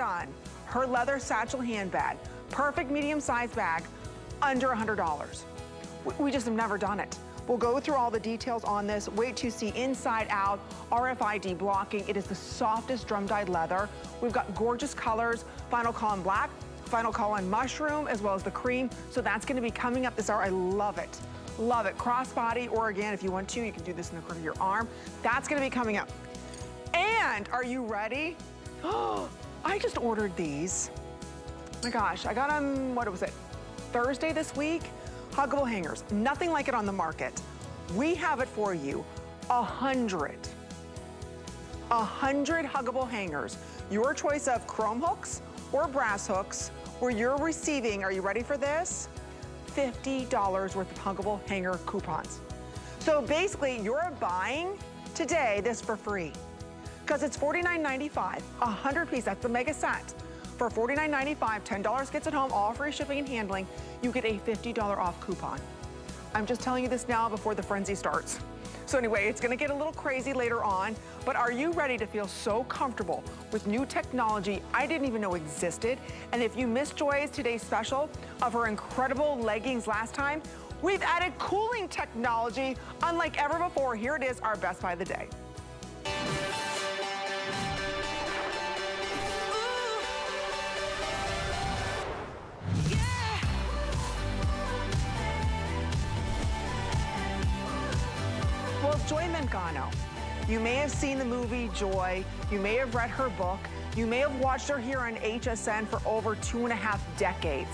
done. Her leather satchel handbag, perfect medium-sized bag, under $100. We just have never done it. We'll go through all the details on this. Wait to see inside out, RFID blocking. It is the softest drum dyed leather. We've got gorgeous colors, final call in black, final call in mushroom, as well as the cream. So that's gonna be coming up this hour. I love it. Love it. Crossbody, or again, if you want to, you can do this in the crook of your arm. That's gonna be coming up. And are you ready? Oh, I just ordered these. Oh my gosh, I got them, what was it, Thursday this week? Huggable hangers, nothing like it on the market. We have it for you, a hundred. A hundred huggable hangers. Your choice of chrome hooks or brass hooks, where you're receiving, are you ready for this? $50 worth of huggable hanger coupons. So basically, you're buying today this for free because it's $49.95, 100 piece, that's the mega set. For $49.95, $10 gets it home, all free shipping and handling, you get a $50 off coupon. I'm just telling you this now before the frenzy starts. So anyway, it's gonna get a little crazy later on, but are you ready to feel so comfortable with new technology I didn't even know existed? And if you missed Joy's today's special of her incredible leggings last time, we've added cooling technology unlike ever before. Here it is, our best buy of the day. Joy Mangano. You may have seen the movie Joy. You may have read her book. You may have watched her here on HSN for over two and a half decades,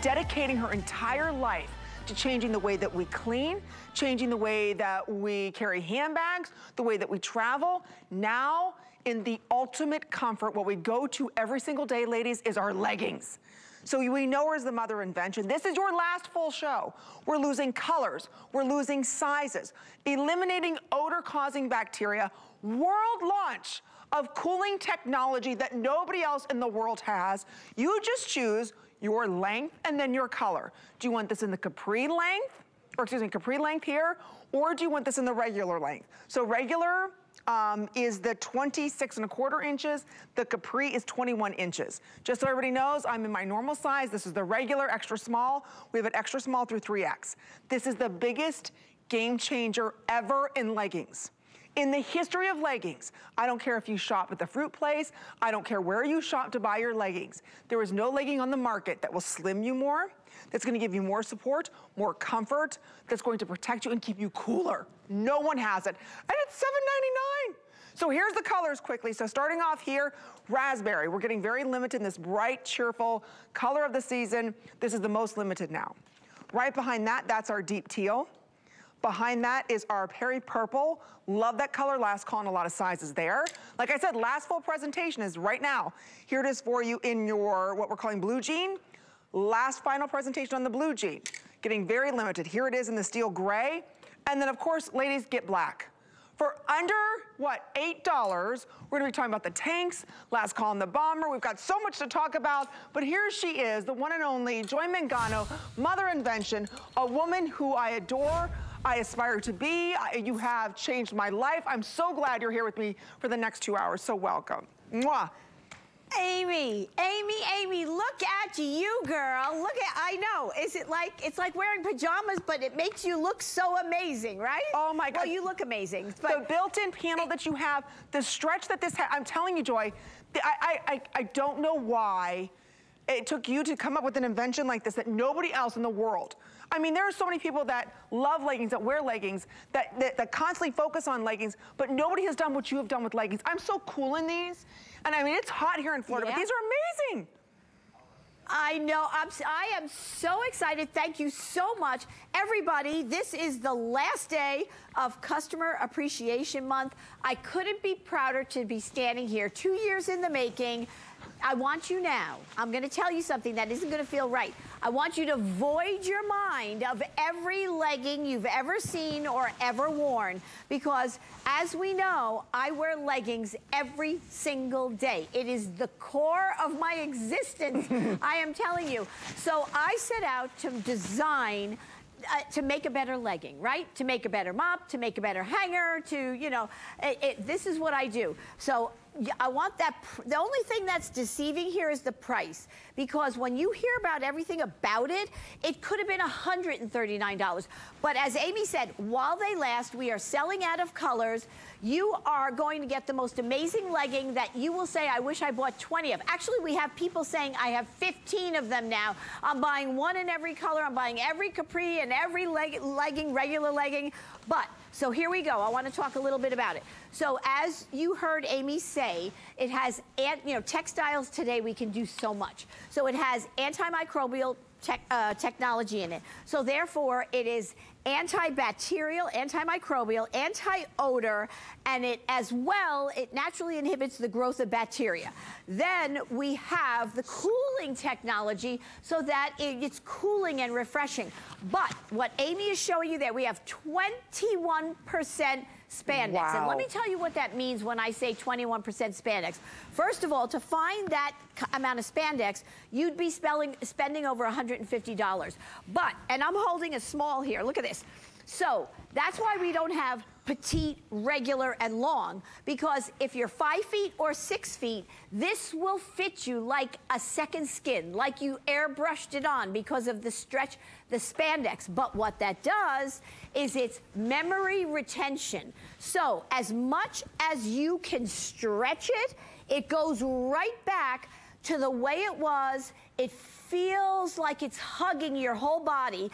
dedicating her entire life to changing the way that we clean, changing the way that we carry handbags, the way that we travel. Now, in the ultimate comfort, what we go to every single day, ladies, is our leggings. So we know her as the mother invention. This is your last full show. We're losing colors. We're losing sizes. Eliminating odor-causing bacteria. World launch of cooling technology that nobody else in the world has. You just choose your length and then your color. Do you want this in the capri length? Or excuse me, capri length here? Or do you want this in the regular length? So regular, um, is the 26 and a quarter inches. The Capri is 21 inches. Just so everybody knows, I'm in my normal size. This is the regular extra small. We have an extra small through 3X. This is the biggest game changer ever in leggings. In the history of leggings, I don't care if you shop at the fruit place, I don't care where you shop to buy your leggings. There is no legging on the market that will slim you more, that's gonna give you more support, more comfort, that's going to protect you and keep you cooler. No one has it. And it's $7.99. So here's the colors quickly. So starting off here, raspberry. We're getting very limited in this bright, cheerful color of the season. This is the most limited now. Right behind that, that's our deep teal. Behind that is our Peri Purple. Love that color, last call in a lot of sizes there. Like I said, last full presentation is right now. Here it is for you in your, what we're calling blue jean. Last final presentation on the blue jean. Getting very limited. Here it is in the steel gray. And then of course, ladies, get black. For under, what, $8, we're gonna be talking about the tanks, last call on the bomber. We've got so much to talk about, but here she is, the one and only Joy Mangano, mother invention, a woman who I adore, I aspire to be. You have changed my life. I'm so glad you're here with me for the next two hours, so welcome. Mwah. Amy, Amy, Amy, look at you, girl. Look at, I know. Is it like, it's like wearing pajamas, but it makes you look so amazing, right? Oh my God. Well, you look amazing. the built-in panel that you have, the stretch that this, I'm telling you, Joy, I, I, I don't know why it took you to come up with an invention like this that nobody else in the world I mean, there are so many people that love leggings, that wear leggings, that, that, that, constantly focus on leggings, but nobody has done what you have done with leggings. I'm so cool in these. And I mean, it's hot here in Florida, yeah. but these are amazing. I know. I'm, I am so excited. Thank you so much. Everybody, this is the last day of Customer Appreciation Month. I couldn't be prouder to be standing here two years in the making. I want you now, I'm gonna tell you something that isn't gonna feel right. I want you to void your mind of every legging you've ever seen or ever worn because as we know, I wear leggings every single day. It is the core of my existence, I am telling you. So I set out to design uh, to make a better legging, right? To make a better mop, to make a better hanger, to, you know, it, it, this is what I do. So I want that. The only thing that's deceiving here is the price. Because when you hear about everything about it, it could have been $139. But as Amy said, while they last, we are selling out of colors. You are going to get the most amazing legging that you will say, I wish I bought 20 of. Actually, we have people saying, I have 15 of them now. I'm buying one in every color. I'm buying every capri and every leg legging, regular legging. But so here we go. I want to talk a little bit about it. So as you heard Amy say, it has, you know, textiles today we can do so much. So it has antimicrobial Tech, uh, technology in it. So therefore, it is antibacterial, antimicrobial, anti-odor, and it as well, it naturally inhibits the growth of bacteria. Then we have the cooling technology so that it, it's cooling and refreshing. But what Amy is showing you there, we have 21% spandex. Wow. And let me tell you what that means when I say 21% spandex. First of all, to find that amount of spandex, you'd be spelling, spending over $150. But, and I'm holding a small here, look at this. So that's why we don't have petite, regular, and long, because if you're five feet or six feet, this will fit you like a second skin, like you airbrushed it on because of the stretch, the spandex. But what that does is it's memory retention. So as much as you can stretch it, it goes right back to the way it was. It feels like it's hugging your whole body.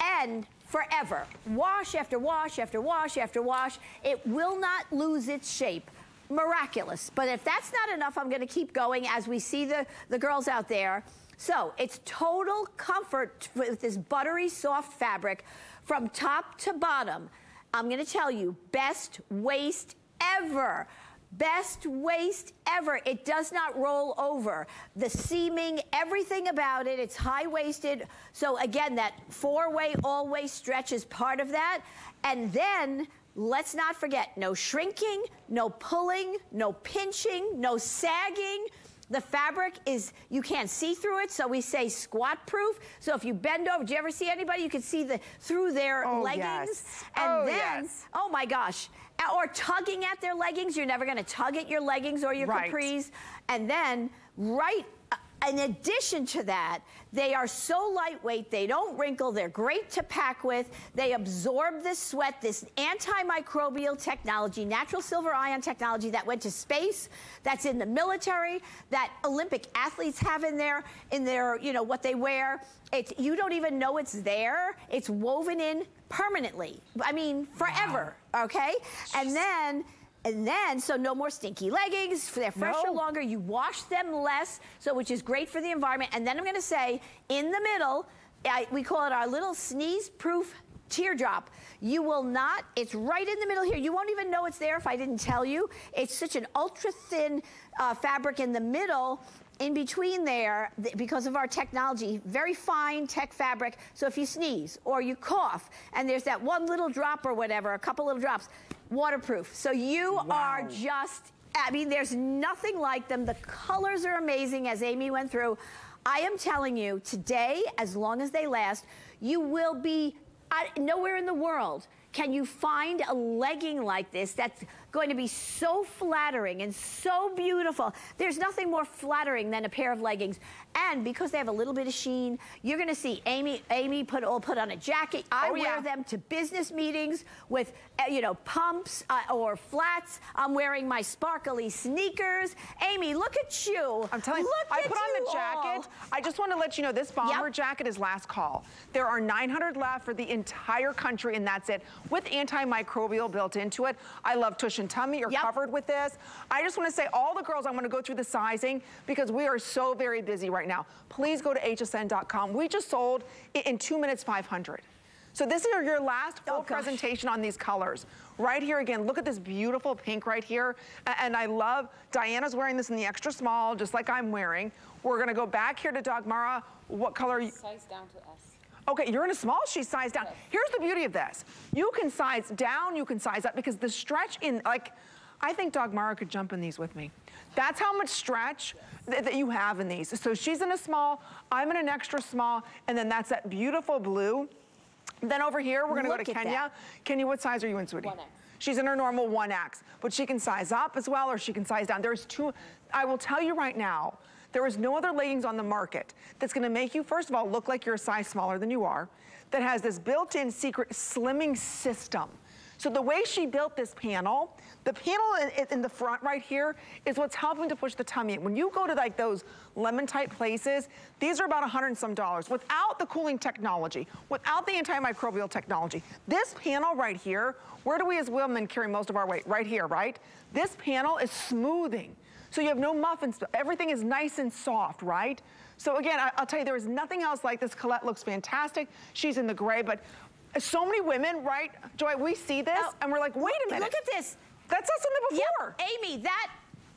And forever. Wash after wash after wash after wash. It will not lose its shape. Miraculous. But if that's not enough, I'm going to keep going as we see the, the girls out there. So it's total comfort with this buttery soft fabric from top to bottom. I'm to tell you, best waist ever. Best waist ever. It does not roll over. The seaming, everything about it, it's high-waisted. So again, that four-way, all-way stretch is part of that. And then let's not forget, no shrinking, no pulling, no pinching, no sagging. The fabric is, you can't see through it, so we say squat proof. So if you bend over, do you ever see anybody? You can see the through their oh, leggings. Yes. And oh, then, yes. oh my gosh. Or tugging at their leggings. You're never gonna tug at your leggings or your right. capris. And then right in addition to that, they are so lightweight, they don't wrinkle, they're great to pack with, they absorb the sweat, this antimicrobial technology, natural silver ion technology that went to space, that's in the military, that Olympic athletes have in their, in their, you know, what they wear. It's, you don't even know it's there. It's woven in permanently. I mean, forever, wow. okay? And then and then, so no more stinky leggings. They're fresher, no. longer. You wash them less, so which is great for the environment. And then I'm going to say, in the middle, I, we call it our little sneeze-proof teardrop. You will not, it's right in the middle here. You won't even know it's there if I didn't tell you. It's such an ultra thin uh, fabric in the middle in between there, because of our technology, very fine tech fabric. So if you sneeze or you cough and there's that one little drop or whatever, a couple little drops, waterproof. So you wow. are just, I mean, there's nothing like them. The colors are amazing as Amy went through. I am telling you, today, as long as they last, you will be uh, nowhere in the world can you find a legging like this that's going to be so flattering and so beautiful? There's nothing more flattering than a pair of leggings. And because they have a little bit of sheen, you're going to see Amy Amy put all put on a jacket. I oh, wear yeah. them to business meetings with uh, you know pumps uh, or flats. I'm wearing my sparkly sneakers. Amy, look at you. I'm telling you, I put on the jacket. All. I just want to let you know this bomber yep. jacket is last call. There are 900 left for the entire country, and that's it with antimicrobial built into it. I love tush and tummy. You're yep. covered with this. I just want to say all the girls, I want to go through the sizing because we are so very busy right now. Please go to hsn.com. We just sold in two minutes 500. So this is your last full oh, presentation on these colors. Right here again, look at this beautiful pink right here. And I love, Diana's wearing this in the extra small, just like I'm wearing. We're gonna go back here to Dagmara. What color? Size down to S. Okay, you're in a small, she's sized down. Here's the beauty of this. You can size down, you can size up, because the stretch in, like, I think Dagmara could jump in these with me. That's how much stretch th that you have in these. So she's in a small, I'm in an extra small, and then that's that beautiful blue. Then over here, we're gonna Look go to Kenya. That. Kenya, what size are you in, sweetie? 1X. She's in her normal 1X, but she can size up as well or she can size down. There's two, I will tell you right now, there is no other leggings on the market that's gonna make you, first of all, look like you're a size smaller than you are, that has this built-in secret slimming system. So the way she built this panel, the panel in, the front right here is what's helping to push the tummy. When you go to like those lemon type places, these are about a hundred and some dollars without the cooling technology, without the antimicrobial technology. This panel right here, where do we as women carry most of our weight? Right here, right? This panel is smoothing. So you have no muffins. Everything is nice and soft, right? So again, I, will tell you, there is nothing else like this. Colette looks fantastic. She's in the gray, but so many women, right, Joy, we see this oh, and we're like, wait a minute. Look at this. That's us in the before. Yep, Amy, that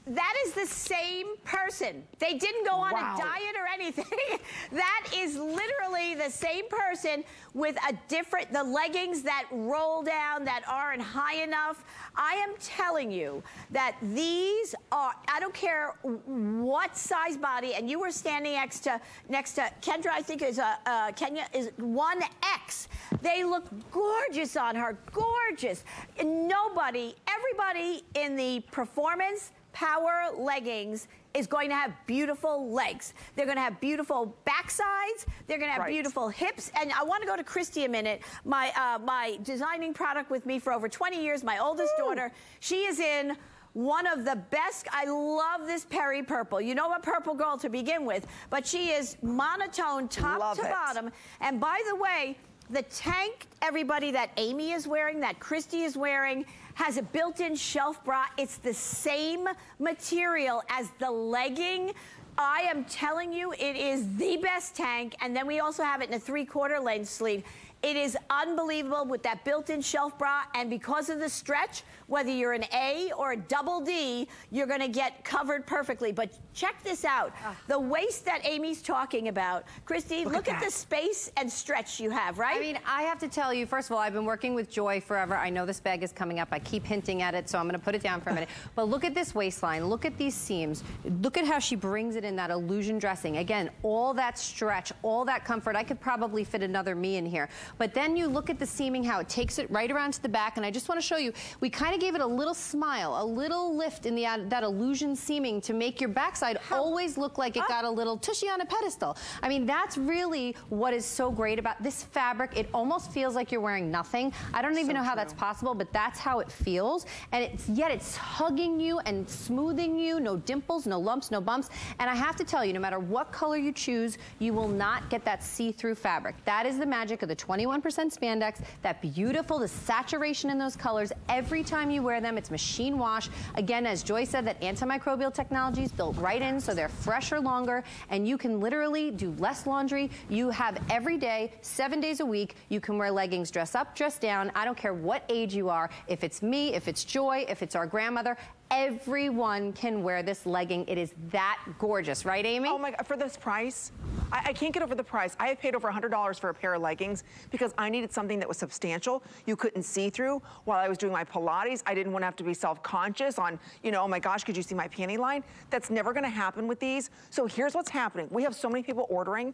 that is the same person. They didn't go on wow. a diet or anything. that is literally the same person with a different, the leggings that roll down that aren't high enough. I am telling you that these are, I don't care what size body, and you were standing next to, next to Kendra, I think is a, uh, Kenya is 1X. They look gorgeous on her, gorgeous. Nobody, everybody in the performance, power leggings is going to have beautiful legs. They're going to have beautiful backsides. They're going to have right. beautiful hips. And I want to go to Christy a minute. My uh, my designing product with me for over 20 years. My oldest Ooh. daughter. She is in one of the best. I love this Perry purple. You know a purple girl to begin with, but she is monotone top love to it. bottom. And by the way, the tank, everybody that Amy is wearing, that Christy is wearing, has a built-in shelf bra. It's the same material as the legging. I am telling you, it is the best tank. And then we also have it in a three-quarter length sleeve. It is unbelievable with that built-in shelf bra. And because of the stretch, whether you're an A or a double D, you're going to get covered perfectly. But check this out. Uh, the waist that Amy's talking about. Christy, look, look at, at the space and stretch you have, right? I mean, I have to tell you, first of all, I've been working with Joy forever. I know this bag is coming up. I keep hinting at it, so I'm going to put it down for a minute. but look at this waistline. Look at these seams. Look at how she brings it in that illusion dressing. Again, all that stretch, all that comfort. I could probably fit another me in here. But then you look at the seaming, how it takes it right around to the back. And I just want to show you, we kind of gave it a little smile, a little lift in the that illusion seaming to make your backside how? always look like it ah. got a little tushy on a pedestal. I mean, that's really what is so great about this fabric. It almost feels like you're wearing nothing. I don't even so know how true. that's possible, but that's how it feels. And it's yet it's hugging you and smoothing you. No dimples, no lumps, no bumps. And I have to tell you, no matter what color you choose, you will not get that see-through fabric. That is the magic of the 21% spandex, that beautiful, the saturation in those colors. Every time you wear them, it's machine wash. Again, as Joy said, that antimicrobial technology is built right in so they're fresher longer and you can literally do less laundry. You have every day, seven days a week, you can wear leggings, dress up, dress down. I don't care what age you are. If it's me, if it's Joy, if it's our grandmother, Everyone can wear this legging. It is that gorgeous, right, Amy? Oh my God, for this price, I, I can't get over the price. I have paid over $100 for a pair of leggings because I needed something that was substantial. You couldn't see through while I was doing my Pilates. I didn't want to have to be self-conscious on, you know, oh my gosh, could you see my panty line? That's never gonna happen with these. So here's what's happening. We have so many people ordering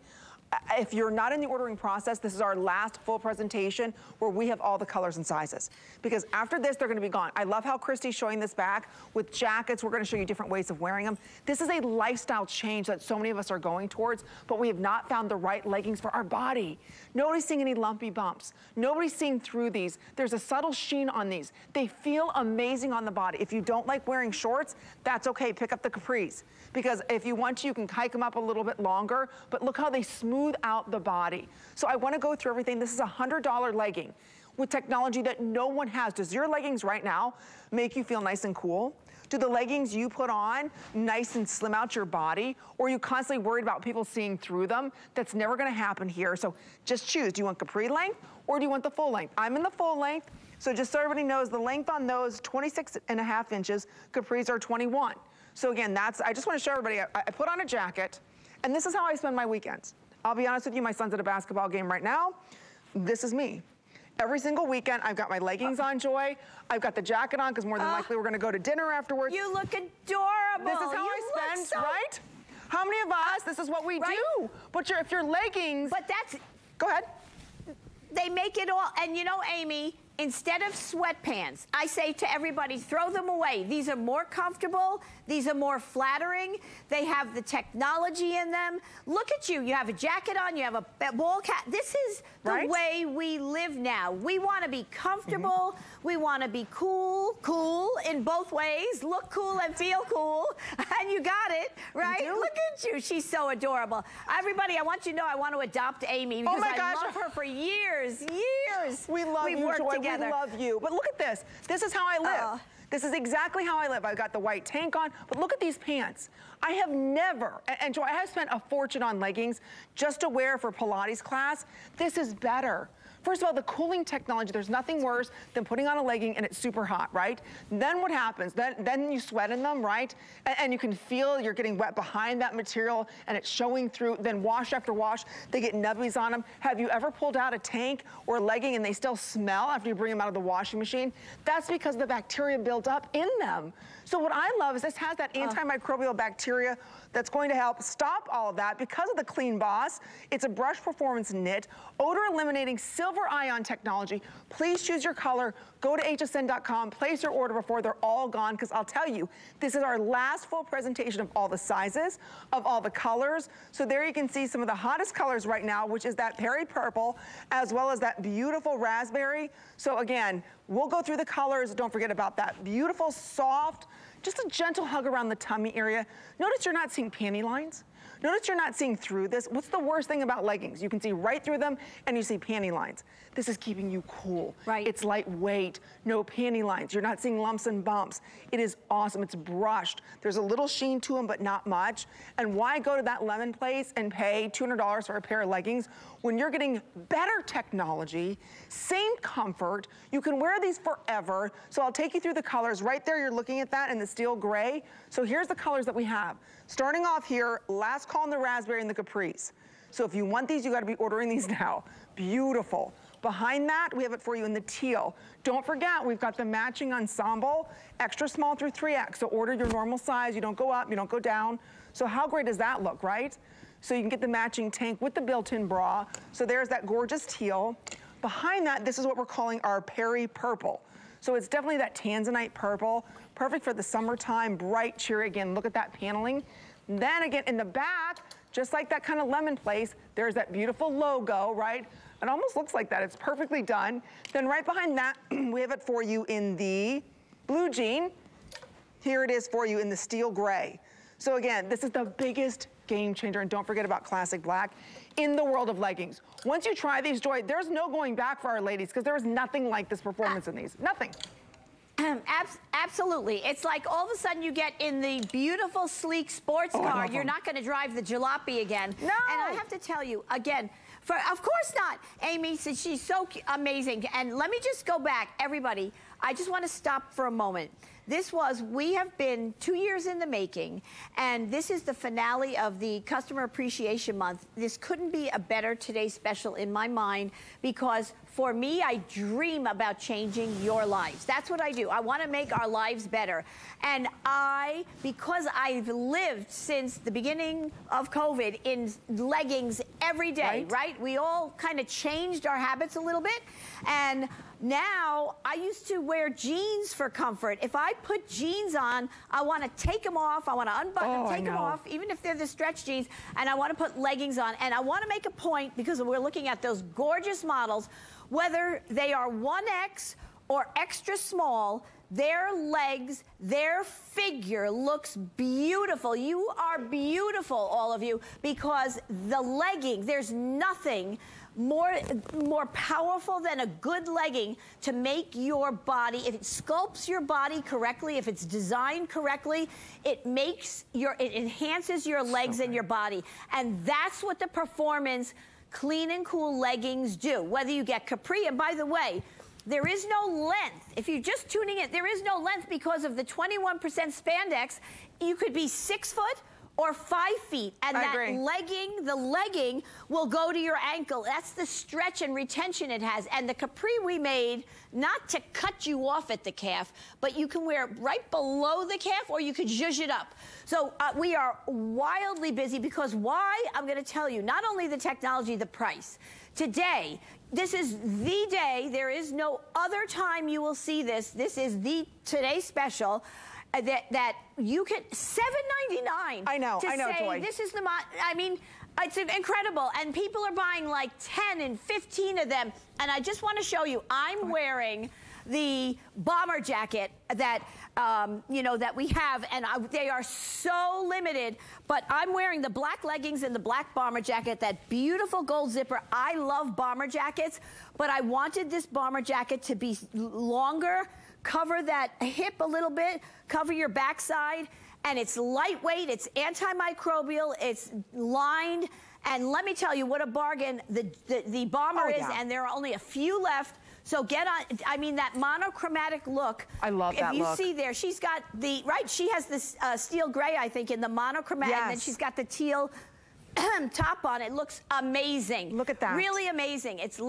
if you're not in the ordering process, this is our last full presentation where we have all the colors and sizes. Because after this, they're gonna be gone. I love how Christy's showing this back with jackets. We're gonna show you different ways of wearing them. This is a lifestyle change that so many of us are going towards, but we have not found the right leggings for our body. Nobody's seeing any lumpy bumps. Nobody's seeing through these. There's a subtle sheen on these. They feel amazing on the body. If you don't like wearing shorts, that's okay, pick up the capris. Because if you want to, you can hike them up a little bit longer, but look how they smooth out the body. So I wanna go through everything. This is a $100 legging with technology that no one has. Does your leggings right now make you feel nice and cool? Do the leggings you put on nice and slim out your body? Or are you constantly worried about people seeing through them? That's never gonna happen here. So just choose. Do you want capri length or do you want the full length? I'm in the full length. So just so everybody knows, the length on those, 26 and a half inches. Capris are 21. So again, that's, I just wanna show everybody, I, I put on a jacket, and this is how I spend my weekends. I'll be honest with you, my son's at a basketball game right now. This is me. Every single weekend, I've got my leggings on, Joy. I've got the jacket on, because more than uh, likely we're gonna go to dinner afterwards. You look adorable. This is how you I spend, so... right? How many of us, this is what we right? do. But your, if your leggings... But that's... Go ahead. They make it all, and you know, Amy, instead of sweatpants, I say to everybody, throw them away. These are more comfortable. These are more flattering. They have the technology in them. Look at you. You have a jacket on. You have a ball cap. This is the right? way we live now. We want to be comfortable. Mm -hmm. We want to be cool, cool in both ways. Look cool and feel cool. And you got it, right? Look at you. She's so adorable. Everybody, I want you to know I want to adopt Amy oh because oh I love her for years, years. We love We've you, worked Joy. Together. We love you. But look at this. This is how I live. Uh, this is exactly how I live. I've got the white tank on, but look at these pants. I have never, and Joy, I have spent a fortune on leggings just to wear for Pilates class. This is better. First of all, the cooling technology, there's nothing worse than putting on a legging and it's super hot, right? Then what happens? Then, then you sweat in them, right? And, and you can feel you're getting wet behind that material and it's showing through. Then wash after wash, they get nubbies on them. Have you ever pulled out a tank or a legging and they still smell after you bring them out of the washing machine? That's because the bacteria built up in them. So what I love is this has that antimicrobial bacteria that's going to help stop all of that because of the Clean Boss. It's a brush performance knit, odor eliminating silver ion technology. Please choose your color. Go to hsn.com, place your order before they're all gone because I'll tell you, this is our last full presentation of all the sizes, of all the colors. So there you can see some of the hottest colors right now, which is that berry purple, as well as that beautiful raspberry. So again, we'll go through the colors. Don't forget about that beautiful, soft, just a gentle hug around the tummy area. Notice you're not seeing panty lines. Notice you're not seeing through this. What's the worst thing about leggings? You can see right through them and you see panty lines. This is keeping you cool. Right. It's lightweight, no panty lines. You're not seeing lumps and bumps. It is awesome. It's brushed. There's a little sheen to them, but not much. And why go to that lemon place and pay $200 for a pair of leggings when you're getting better technology, same comfort, you can wear these forever. So I'll take you through the colors. Right there, you're looking at that in the steel gray. So here's the colors that we have. Starting off here, last call in the raspberry and the caprice. So if you want these, you gotta be ordering these now. Beautiful. Behind that, we have it for you in the teal. Don't forget, we've got the matching ensemble, extra small through 3X. So order your normal size. You don't go up, you don't go down. So how great does that look, right? So you can get the matching tank with the built-in bra. So there's that gorgeous teal. Behind that, this is what we're calling our Perry Purple. So it's definitely that tanzanite purple, perfect for the summertime, bright, cheery. Again, look at that paneling. Then again, in the back, just like that kind of lemon place, there's that beautiful logo, right? It almost looks like that. It's perfectly done. Then right behind that, we have it for you in the blue jean. Here it is for you in the steel gray. So again, this is the biggest game changer. And don't forget about Classic Black in the world of leggings. Once you try these, Joy, there's no going back for our ladies because there is nothing like this performance in these. Nothing. absolutely. It's like all of a sudden you get in the beautiful, sleek sports oh, car. You're not going to drive the jalopy again. No. And I have to tell you, again, for, of course not. Amy said she's so amazing. And let me just go back, everybody. I just want to stop for a moment. This was, we have been two years in the making, and this is the finale of the Customer Appreciation Month. This couldn't be a better Today Special in my mind because for me, I dream about changing your lives. That's what I do. I want to make our lives better. And I, because I've lived since the beginning of COVID in leggings every day, right? right? We all kind of changed our habits a little bit. And now, I used to wear jeans for comfort. If I put jeans on, I want to take them off. I want to unbutton oh, them, take them off, even if they're the stretch jeans. And I want to put leggings on. And I want to make a point, because we're looking at those gorgeous models, whether they are 1X or extra small, their legs, their figure looks beautiful. You are beautiful, all of you, because the legging, there's nothing more, more powerful than a good legging to make your body, if it sculpts your body correctly, if it's designed correctly, it makes your, it enhances your legs so and your body. And that's what the performance clean and cool leggings do. Whether you get capri, and by the way, there is no length. If you're just tuning in, there is no length because of the 21% spandex. You could be six foot or five feet. And I that agree. legging, the legging will go to your ankle. That's the stretch and retention it has. And the capri we made, not to cut you off at the calf, but you can wear it right below the calf or you could zhuzh it up. So uh, we are wildly busy because why? I'm going to tell you, not only the technology, the price. Today, this is the day. There is no other time you will see this. This is the today special that that you can 7.99. I know, to I know, say Joy. This is the mo- I mean. It's incredible, and people are buying like 10 and 15 of them. And I just want to show you, I'm wearing the bomber jacket that um, you know that we have, and I, they are so limited. But I'm wearing the black leggings and the black bomber jacket, that beautiful gold zipper. I love bomber jackets, but I wanted this bomber jacket to be longer, cover that hip a little bit, cover your backside, and it's lightweight, it's antimicrobial, it's lined. And let me tell you what a bargain the, the, the bomber Oh, is, yeah. and there are only a few left. So get on, I mean, that monochromatic look. I love if that If you look. see there, she's got the, right, she has this uh, steel gray, I think, in the monochromatic, and then she's got the teal top on. It looks amazing. Look at that. Really amazing. It's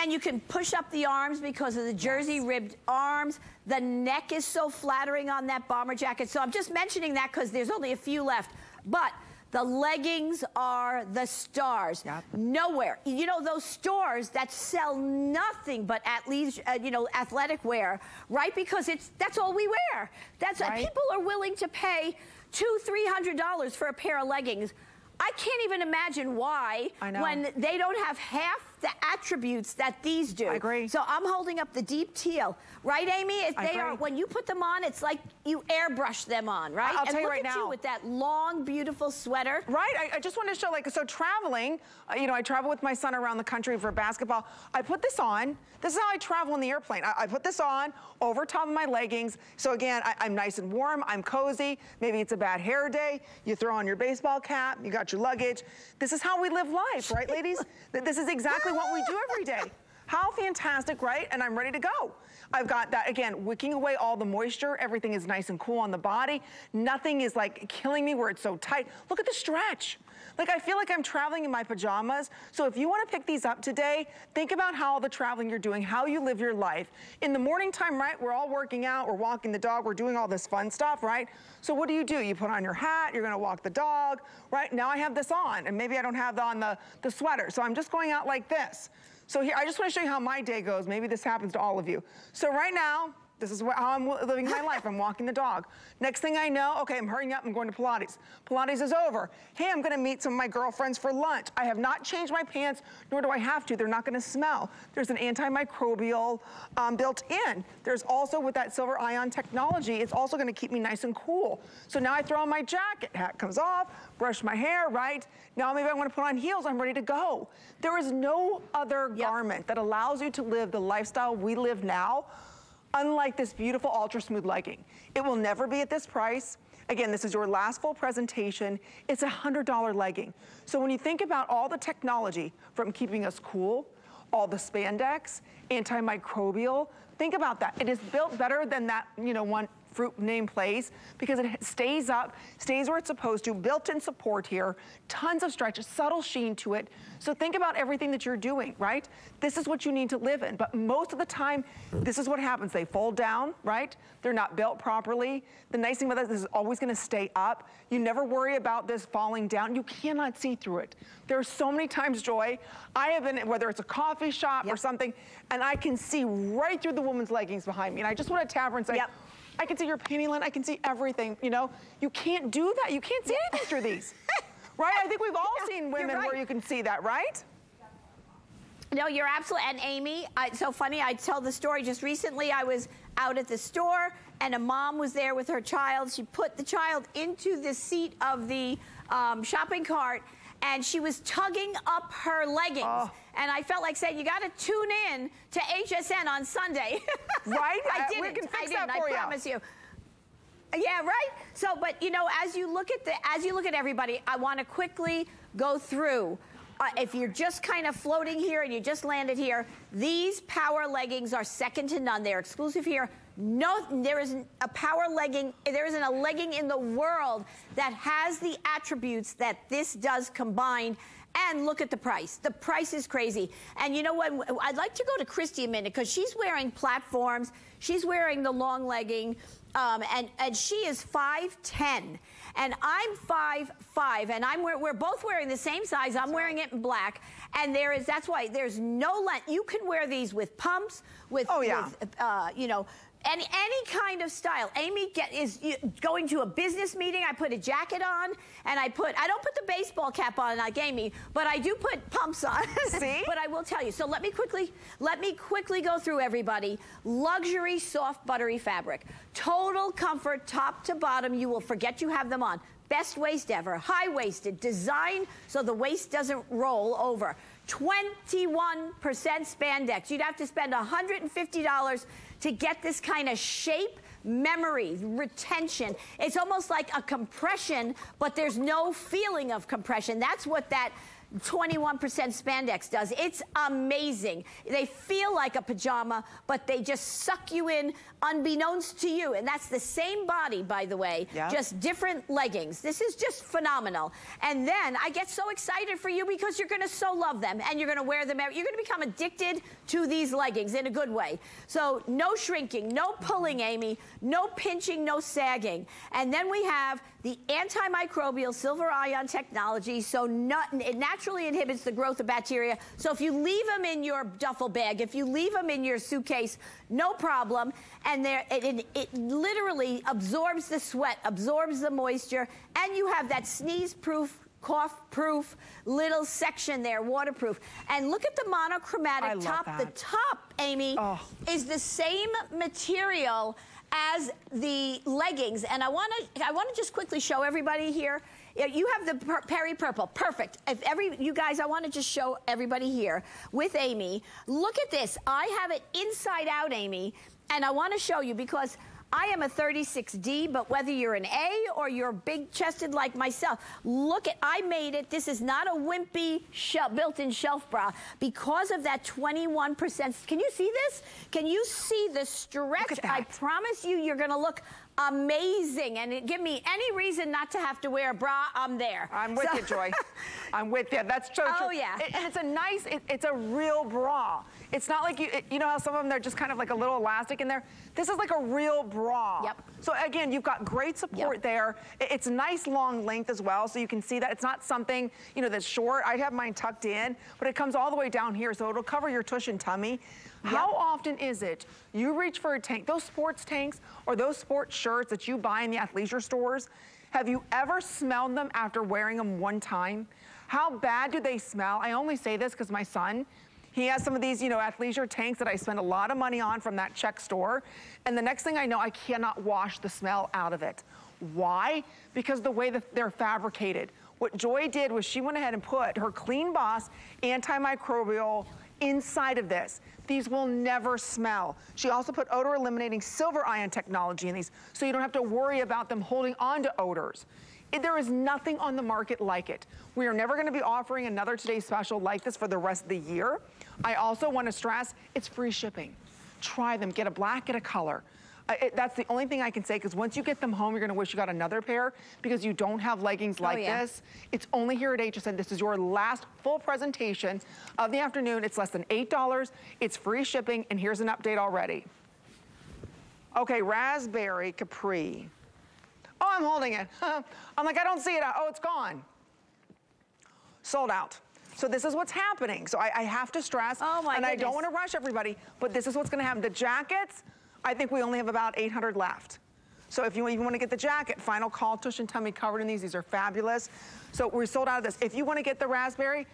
and you can push up the arms because of the jersey ribbed arms. The neck is so flattering on that bomber jacket. So I'm just mentioning that because there's only a few left. But the leggings are the stars. Yep. Nowhere. You know those stores that sell nothing but at least uh, you know athletic wear, right? Because it's that's all we wear. That's Right. people are willing to pay two, three hundred dollars for a pair of leggings. I can't even imagine why I know. when they don't have half the attributes that these do. I agree. So I'm holding up the deep teal, right, Amy? If I they are when you put them on, it's like you airbrush them on, right? I'll and tell you look right at now. you with that long, beautiful sweater. Right. I, I just want to show, like, so traveling, uh, you know, I travel with my son around the country for basketball. I put this on. This is how I travel in the airplane. I, I put this on over top of my leggings. So again, I, I'm nice and warm. I'm cozy. Maybe it's a bad hair day. You throw on your baseball cap. You got your luggage. This is how we live life, right, ladies? This is exactly what we do every day. How fantastic, right? And I'm ready to go. I've got that, again, wicking away all the moisture. Everything is nice and cool on the body. Nothing is like killing me where it's so tight. Look at the stretch. Like I feel like I'm traveling in my pajamas. So if you want to pick these up today, think about how all the traveling you're doing, how you live your life. In the morning time, right, we're all working out, we're walking the dog, we're doing all this fun stuff, right? So what do you do? You put on your hat, you're gonna walk the dog, right? Now I have this on, and maybe I don't have on the, the sweater. So I'm just going out like this. So here, I just want to show you how my day goes. Maybe this happens to all of you. So right now, this is how I'm living my life. I'm walking the dog. Next thing I know, okay, I'm hurrying up. I'm going to Pilates. Pilates is over. Hey, I'm going to meet some of my girlfriends for lunch. I have not changed my pants, nor do I have to. They're not going to smell. There's an antimicrobial um, built in. There's also, with that silver ion technology, it's also going to keep me nice and cool. So now I throw on my jacket. Hat comes off, brush my hair, right? Now maybe I want to put on heels. I'm ready to go. There is no other Yep. garment that allows you to live the lifestyle we live now unlike this beautiful ultra smooth legging. It will never be at this price. Again, this is your last full presentation. It's a $100 legging. So when you think about all the technology from keeping us cool, all the spandex, antimicrobial, think about that. It is built better than that, you know, one fruit name plays because it stays up, stays where it's supposed to, built-in support here, tons of stretch, subtle sheen to it. So think about everything that you're doing, right? This is what you need to live in. But most of the time, this is what happens. They fold down, right? They're not built properly. The nice thing about this, this is always gonna stay up. You never worry about this falling down. You cannot see through it. There are so many times, Joy, I have been, whether it's a coffee shop or something, and I can see right through the woman's leggings behind me. And I just wanna tap her and say, Yep. I can see your panty line. I can see everything. You know, you can't do that. You can't see anything through these. Right? I think we've all Yeah, seen women where you can see that, right? No, you're absolutely. And Amy, I, so funny. I tell the story. Just recently, I was out at the store, and a mom was there with her child. She put the child into the seat of the um, shopping cart, and she was tugging up her leggings. Oh. And I felt like saying, "You got to tune in to HSN on Sunday." Right? I Uh, we didn't. can fix I didn't. that for I you. promise you. Yeah, right. So, but you know, as you look at the, as you look at everybody, I want to quickly go through. Uh, if you're just kind of floating here and you just landed here, these power leggings are second to none. They're exclusive here. No, there isn't a power legging, there isn't a legging in the world that has the attributes that this does combined. And look at the price. The price is crazy. And you know what? I'd like to go to Christy a minute because she's wearing platforms. She's wearing the long legging. Um, and, and she is 5'10 and I'm 5'5 and I'm we're, we're both wearing the same size. I'm wearing it in black. And there is that's why there's no length. You can wear these with pumps, with, oh, yeah. with uh, you know, any, any kind of style. Amy get, is going to a business meeting. I put a jacket on and I put, I don't put the baseball cap on like Amy, but I do put pumps on. See? but I will tell you. So let me quickly, let me quickly go through everybody. Luxury soft buttery fabric. Total comfort top to bottom. You will forget you have them on. Best waist ever. High waisted. Designed so the waist doesn't roll over. 21% spandex. You'd have to spend $150 to get this kind of shape memory, retention. It's almost like a compression, but there's no feeling of compression. That's what that 21% spandex does. It's amazing. They feel like a pajama, but they just suck you in unbeknownst to you. And that's the same body, by the way, yep. just different leggings. This is just phenomenal. And then I get so excited for you because you're going to so love them and you're going to wear them. You're going to become addicted to these leggings in a good way. So no shrinking, no pulling, Amy, no pinching, no sagging. And then we have the antimicrobial silver ion technology. So not, it naturally inhibits the growth of bacteria. So if you leave them in your duffel bag, if you leave them in your suitcase, no problem. And it, it, it literally absorbs the sweat, absorbs the moisture, and you have that sneeze-proof cough proof little section there, waterproof. And look at the monochromatic top. That. The top, Amy, oh. is the same material as the leggings. And I want to I want to just quickly show everybody here. You have the per Perry purple, perfect. If every you guys, I want to just show everybody here with Amy. Look at this. I have it inside out, Amy, and I want to show you because I am a 36D, but whether you're an A or you're big chested like myself, look at, I made it. This is not a wimpy built-in shelf bra because of that 21%. Can you see this? Can you see the stretch? I promise you, you're gonna look amazing and give me any reason not to have to wear a bra, I'm there. I'm with so. you, Joy. I'm with you. That's so oh, yeah. It, and it's a nice, it, it's a real bra. It's not like you, you know how some of them, they're just kind of like a little elastic in there? This is like a real bra. Yep. So again, you've got great support yep. there. It's nice long length as well, so you can see that it's not something, you know, that's short. I have mine tucked in, but it comes all the way down here, so it'll cover your tush and tummy. Yep. How often is it you reach for a tank, those sports tanks or those sports shirts that you buy in the athleisure stores, have you ever smelled them after wearing them one time? How bad do they smell? I only say this because my son, he has some of these, you know, athleisure tanks that I spend a lot of money on from that check store. And the next thing I know, I cannot wash the smell out of it. Why? Because the way that they're fabricated. What Joy did was she went ahead and put her Clean Boss antimicrobial inside of this. These will never smell. She also put odor eliminating silver ion technology in these so you don't have to worry about them holding on to odors. There is nothing on the market like it. We are never gonna be offering another Today Special like this for the rest of the year. I also wanna stress, it's free shipping. Try them, get a black, get a color. Uh, it, that's the only thing I can say because once you get them home, you're going to wish you got another pair because you don't have leggings oh, like oh, yeah. this. It's only here at HSN. This is your last full presentation of the afternoon. It's less than $8. It's free shipping, and here's an update already. Okay, raspberry capri. Oh, I'm holding it. I'm like, I don't see it. Oh, it's gone. Sold out. So this is what's happening. So I, I have to stress, oh and goodness. I don't want to rush everybody, but this is what's going to happen. The jackets, I think we only have about 800 left. So if you even want to get the jacket, final call, tush and tummy covered in these. These are fabulous. So we're sold out of this. If you want to get the raspberry,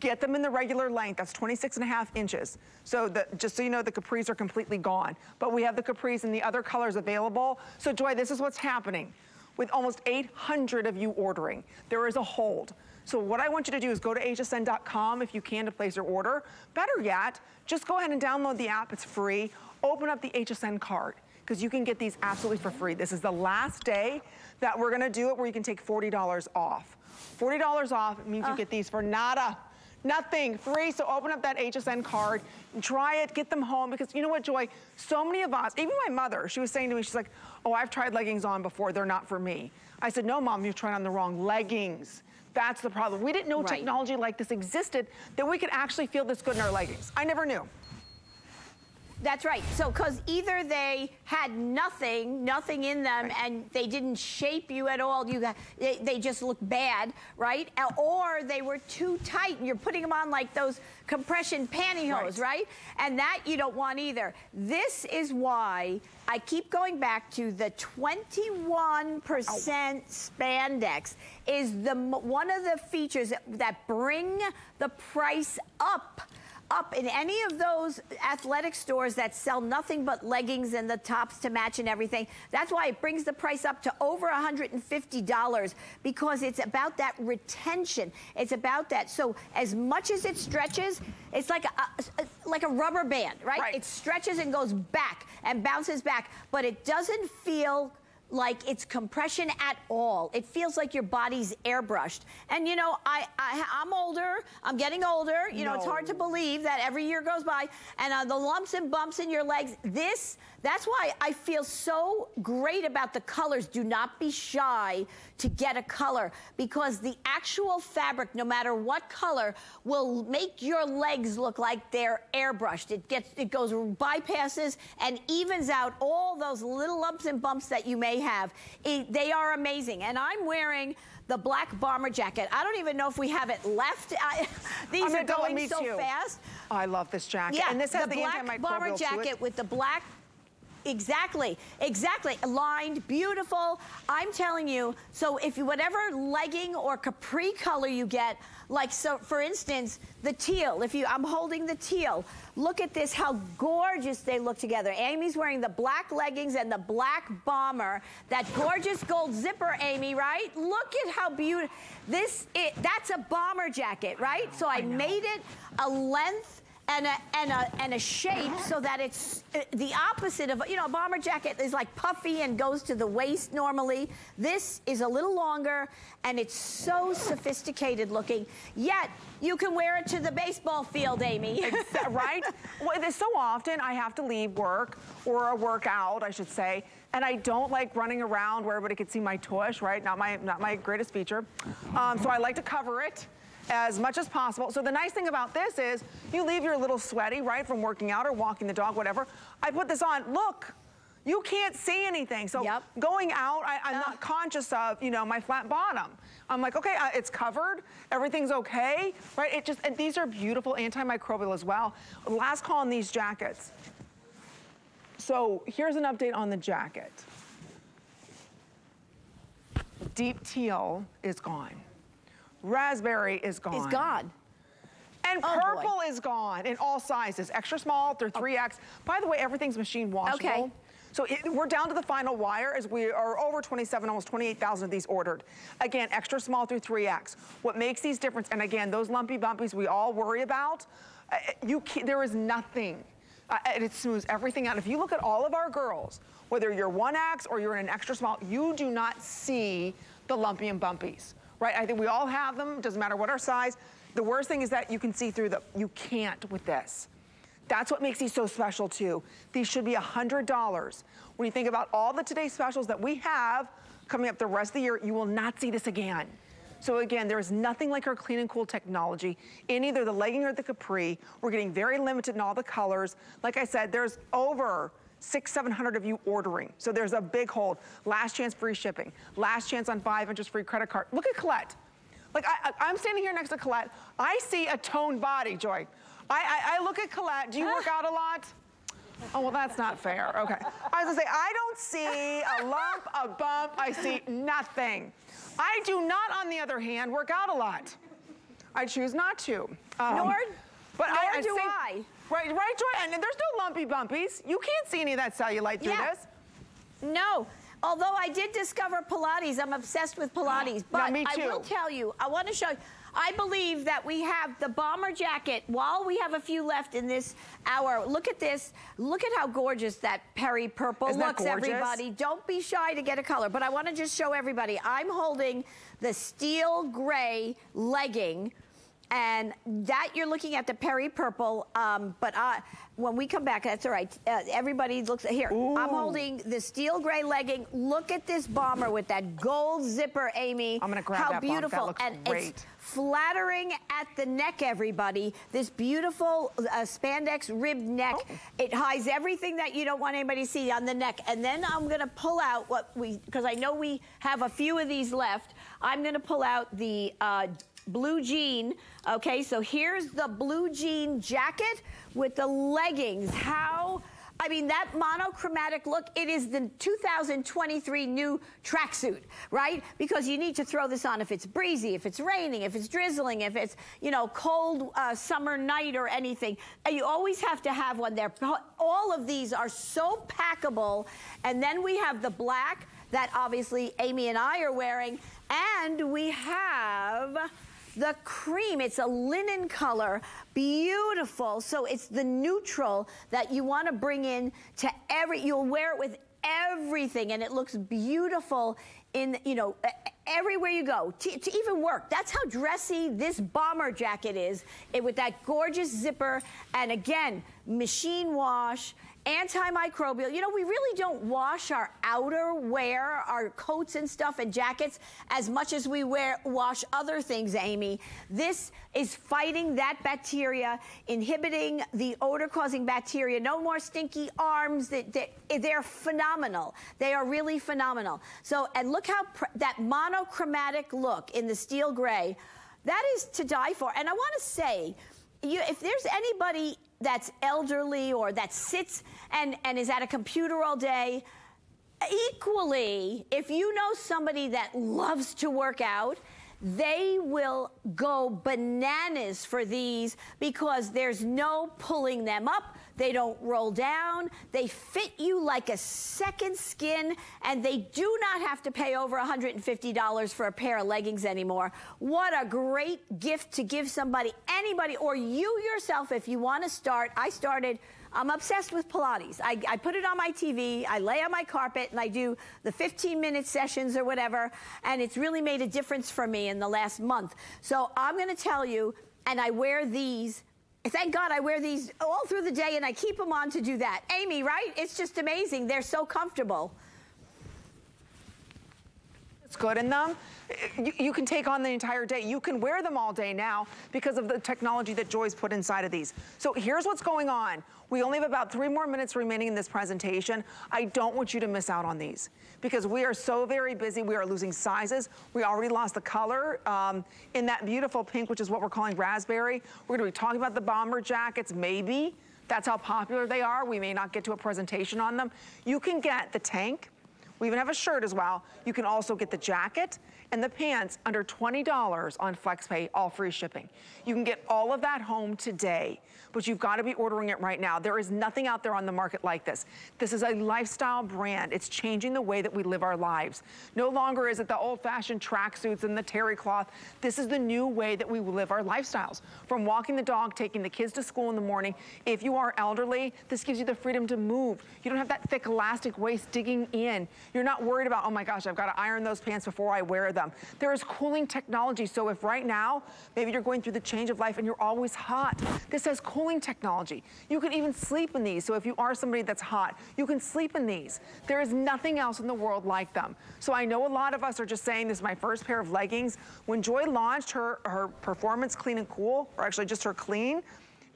get them in the regular length. That's 26 and a half inches. So the, just so you know, the capris are completely gone. But we have the capris and the other colors available. So Joy, this is what's happening. With almost 800 of you ordering, there is a hold. So what I want you to do is go to hsn.com if you can to place your order. Better yet, just go ahead and download the app. It's free open up the HSN card because you can get these absolutely for free. This is the last day that we're gonna do it where you can take $40 off. $40 off means uh. you get these for nada. Nothing, free, so open up that HSN card, try it, get them home, because you know what, Joy? So many of us, even my mother, she was saying to me, she's like, oh, I've tried leggings on before, they're not for me. I said, no, mom, you've tried on the wrong leggings. That's the problem. We didn't know right. technology like this existed, that we could actually feel this good in our leggings. I never knew. That's right. So, because either they had nothing, nothing in them, right. and they didn't shape you at all. You got, they, they, just look bad, right? Uh, or they were too tight, and you're putting them on like those compression pantyhose, right? right? And that you don't want either. This is why I keep going back to the 21% spandex is the one of the features that, that bring the price up up in any of those athletic stores that sell nothing but leggings and the tops to match and everything. That's why it brings the price up to over $150 because it's about that retention. It's about that. So as much as it stretches, it's like a, a like a rubber band, right? right? It stretches and goes back and bounces back, but it doesn't feel like it's compression at all. It feels like your body's airbrushed. And you know, I, I am older. I'm getting older. You no. know, it's hard to believe that every year goes by. And uh, the lumps and bumps in your legs. This that's why I feel so great about the colors. Do not be shy to get a color because the actual fabric, no matter what color, will make your legs look like they're airbrushed. It gets, it goes bypasses and evens out all those little lumps and bumps that you may have. It, they are amazing. And I'm wearing the black bomber jacket. I don't even know if we have it left. I, these are going so too. fast. I love this jacket. Yeah, and this has the, the black bomber jacket with the black Exactly, exactly. Lined, beautiful. I'm telling you, so if you, whatever legging or capri color you get, like so for instance, the teal, if you, I'm holding the teal, look at this, how gorgeous they look together. Amy's wearing the black leggings and the black bomber, that gorgeous gold zipper, Amy, right? Look at how beautiful, this, it, that's a bomber jacket, right? So I, I made it a length and a, and a, and a shape so that it's uh, the opposite of, you know, a bomber jacket is like puffy and goes to the waist normally. This is a little longer and it's so sophisticated looking, yet you can wear it to the baseball field, Amy. right? Well, so often I have to leave work or a workout, I should say, and I don't like running around where everybody can see my tush, right? Not my, not my greatest feature. Um, so I like to cover it as much as possible. So the nice thing about this is you leave your little sweaty, right, from working out or walking the dog, whatever. I put this on, look, you can't see anything. So yep. going out, I, am uh. not conscious of, you know, my flat bottom. I'm like, okay, uh, it's covered, everything's okay, right? It just, and these are beautiful antimicrobial as well. Last call on these jackets. So here's an update on the jacket. Deep teal is gone. Raspberry is gone. Is gone. And oh purple boy. is gone in all sizes. Extra small through 3X. Oh. By the way, everything's machine washable. Okay. So it, we're down to the final wire as we are over 27, almost 28,000 of these ordered. Again, extra small through 3X. What makes these difference, and again, those lumpy bumpies we all worry about, uh, you there is nothing. Uh, and it smooths everything out. If you look at all of our girls, whether you're 1X or you're in an extra small, you do not see the lumpy and bumpies right? I think we all have them, doesn't matter what our size. The worst thing is that you can see through them. You can't with this. That's what makes these so special too. These should be $100. When you think about all the today specials that we have coming up the rest of the year, you will not see this again. So again, there is nothing like our clean and cool technology in either the legging or the capri. We're getting very limited in all the colors. Like I said, there's over six, 700 of you ordering. So there's a big hold. Last chance free shipping. Last chance on five inches free credit card. Look at Colette. Like I, am standing here next to Colette. I see a toned body, Joy. I, I, I look at Colette. Do you work out a lot? Oh, well, that's not fair. Okay. I was gonna say, I don't see a lump, a bump. I see nothing. I do not, on the other hand, work out a lot. I choose not to. Um, nor, but nor I, do say, I. Right, right, Joy? And there's no lumpy bumpies. You can't see any of that cellulite through yeah. this. No. Although I did discover Pilates, I'm obsessed with Pilates. But yeah, I will tell you, I want to show you. I believe that we have the bomber jacket while we have a few left in this hour. Look at this. Look at how gorgeous that peri purple Isn't looks, everybody. Don't be shy to get a color. But I want to just show everybody. I'm holding the steel gray legging and that you're looking at the peri purple, um, but I, when we come back, that's all right. Uh, everybody looks here. Ooh. I'm holding the steel gray legging. Look at this bomber with that gold zipper, Amy. I'm gonna grab How. That beautiful! and great. it's flattering at the neck, everybody. This beautiful uh, spandex ribbed neck. Oh. It hides everything that you don't want anybody to see on the neck. And then I'm gonna pull out what we, because I know we have a few of these left. I'm gonna pull out the uh, blue jean. Okay, so here's the blue jean jacket with the leggings. How, I mean, that monochromatic look, it is the 2023 new tracksuit, right? Because you need to throw this on if it's breezy, if it's raining, if it's drizzling, if it's, you know, cold uh, summer night or anything. And you always have to have one there. All of these are so packable. And then we have the black that obviously Amy and I are wearing. And we have the cream. It's a linen color, beautiful. So it's the neutral that you want to bring in to every, you'll wear it with everything and it looks beautiful in, you know, everywhere you go, to, to, even work. That's how dressy this bomber jacket is, it, with that gorgeous zipper. And again, machine wash, antimicrobial. You know, we really don't wash our outerwear, our coats and stuff and jackets as much as we wear wash other things, Amy. This is fighting that bacteria, inhibiting the odor-causing bacteria. No more stinky arms. That They're phenomenal. They are really phenomenal. So, and look how that monochromatic look in the steel gray, that is to die for. And I want to say, you, if there's anybody that's elderly or that sits and, and is at a computer all day, equally, if you know somebody that loves to work out, they will go bananas for these because there's no pulling them up. They don't roll down. They fit you like a second skin, and they do not have to pay over $150 for a pair of leggings anymore. What a great gift to give somebody, anybody, or you yourself if you want to start. I started I'm obsessed with Pilates. I, I, put it on my TV, I lay on my carpet, and I do the 15 minute sessions or whatever, and it's really made a difference for me in the last month. So I'm going to tell you, and I wear these. Thank God I wear these all through the day and I keep them on to do that. Amy, right? It's just amazing. They're so comfortable. It's good in them. You, you, can take on the entire day. You can wear them all day now because of the technology that Joy's put inside of these. So here's what's going on. We only have about three more minutes remaining in this presentation. I don't want you to miss out on these because we are so very busy. We are losing sizes. We already lost the color um, in that beautiful pink, which is what we're calling raspberry. We're gonna be talking about the bomber jackets, maybe. That's how popular they are. We may not get to a presentation on them. You can get the tank. We even have a shirt as well. You can also get the jacket and the pants under $20 on FlexPay, all free shipping. You can get all of that home today, but you've got to be ordering it right now. There is nothing out there on the market like this. This is a lifestyle brand. It's changing the way that we live our lives. No longer is it the old-fashioned tracksuits and the terry cloth. This is the new way that we live our lifestyles. From walking the dog, taking the kids to school in the morning. If you are elderly, this gives you the freedom to move. You don't have that thick elastic waist digging in. You're not worried about, oh my gosh, I've got to iron those pants before I wear them. There is cooling technology. So if right now, maybe you're going through the change of life and you're always hot, this has cooling technology. You can even sleep in these. So if you are somebody that's hot, you can sleep in these. There is nothing else in the world like them. So I know a lot of us are just saying this is my first pair of leggings. When Joy launched her, her Performance Clean and Cool, or actually just her Clean,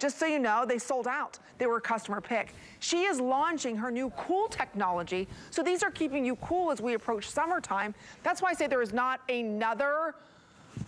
just so you know, they sold out. They were a customer pick. She is launching her new cool technology. So these are keeping you cool as we approach summertime. That's why I say there is not another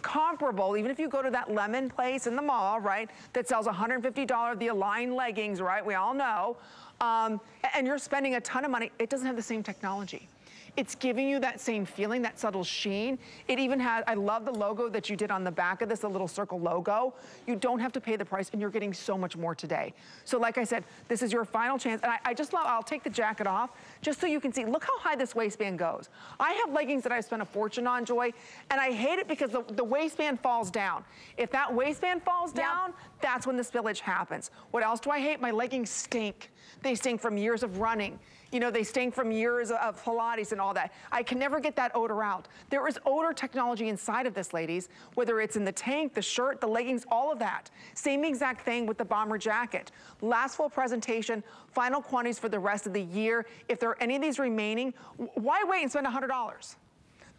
comparable, even if you go to that lemon place in the mall, right, that sells $150, the Align leggings, right, we all know, um, and you're spending a ton of money, it doesn't have the same technology. It's giving you that same feeling, that subtle sheen. It even has, I love the logo that you did on the back of this, the little circle logo. You don't have to pay the price and you're getting so much more today. So like I said, this is your final chance. And I, I just love, I'll take the jacket off just so you can see, look how high this waistband goes. I have leggings that I've spent a fortune on, Joy, and I hate it because the, the waistband falls down. If that waistband falls down, yep. that's when the spillage happens. What else do I hate? My leggings stink. They stink from years of running you know, they stink from years of Pilates and all that. I can never get that odor out. There is odor technology inside of this, ladies, whether it's in the tank, the shirt, the leggings, all of that. Same exact thing with the bomber jacket. Last full presentation, final quantities for the rest of the year. If there are any of these remaining, why wait and spend $100?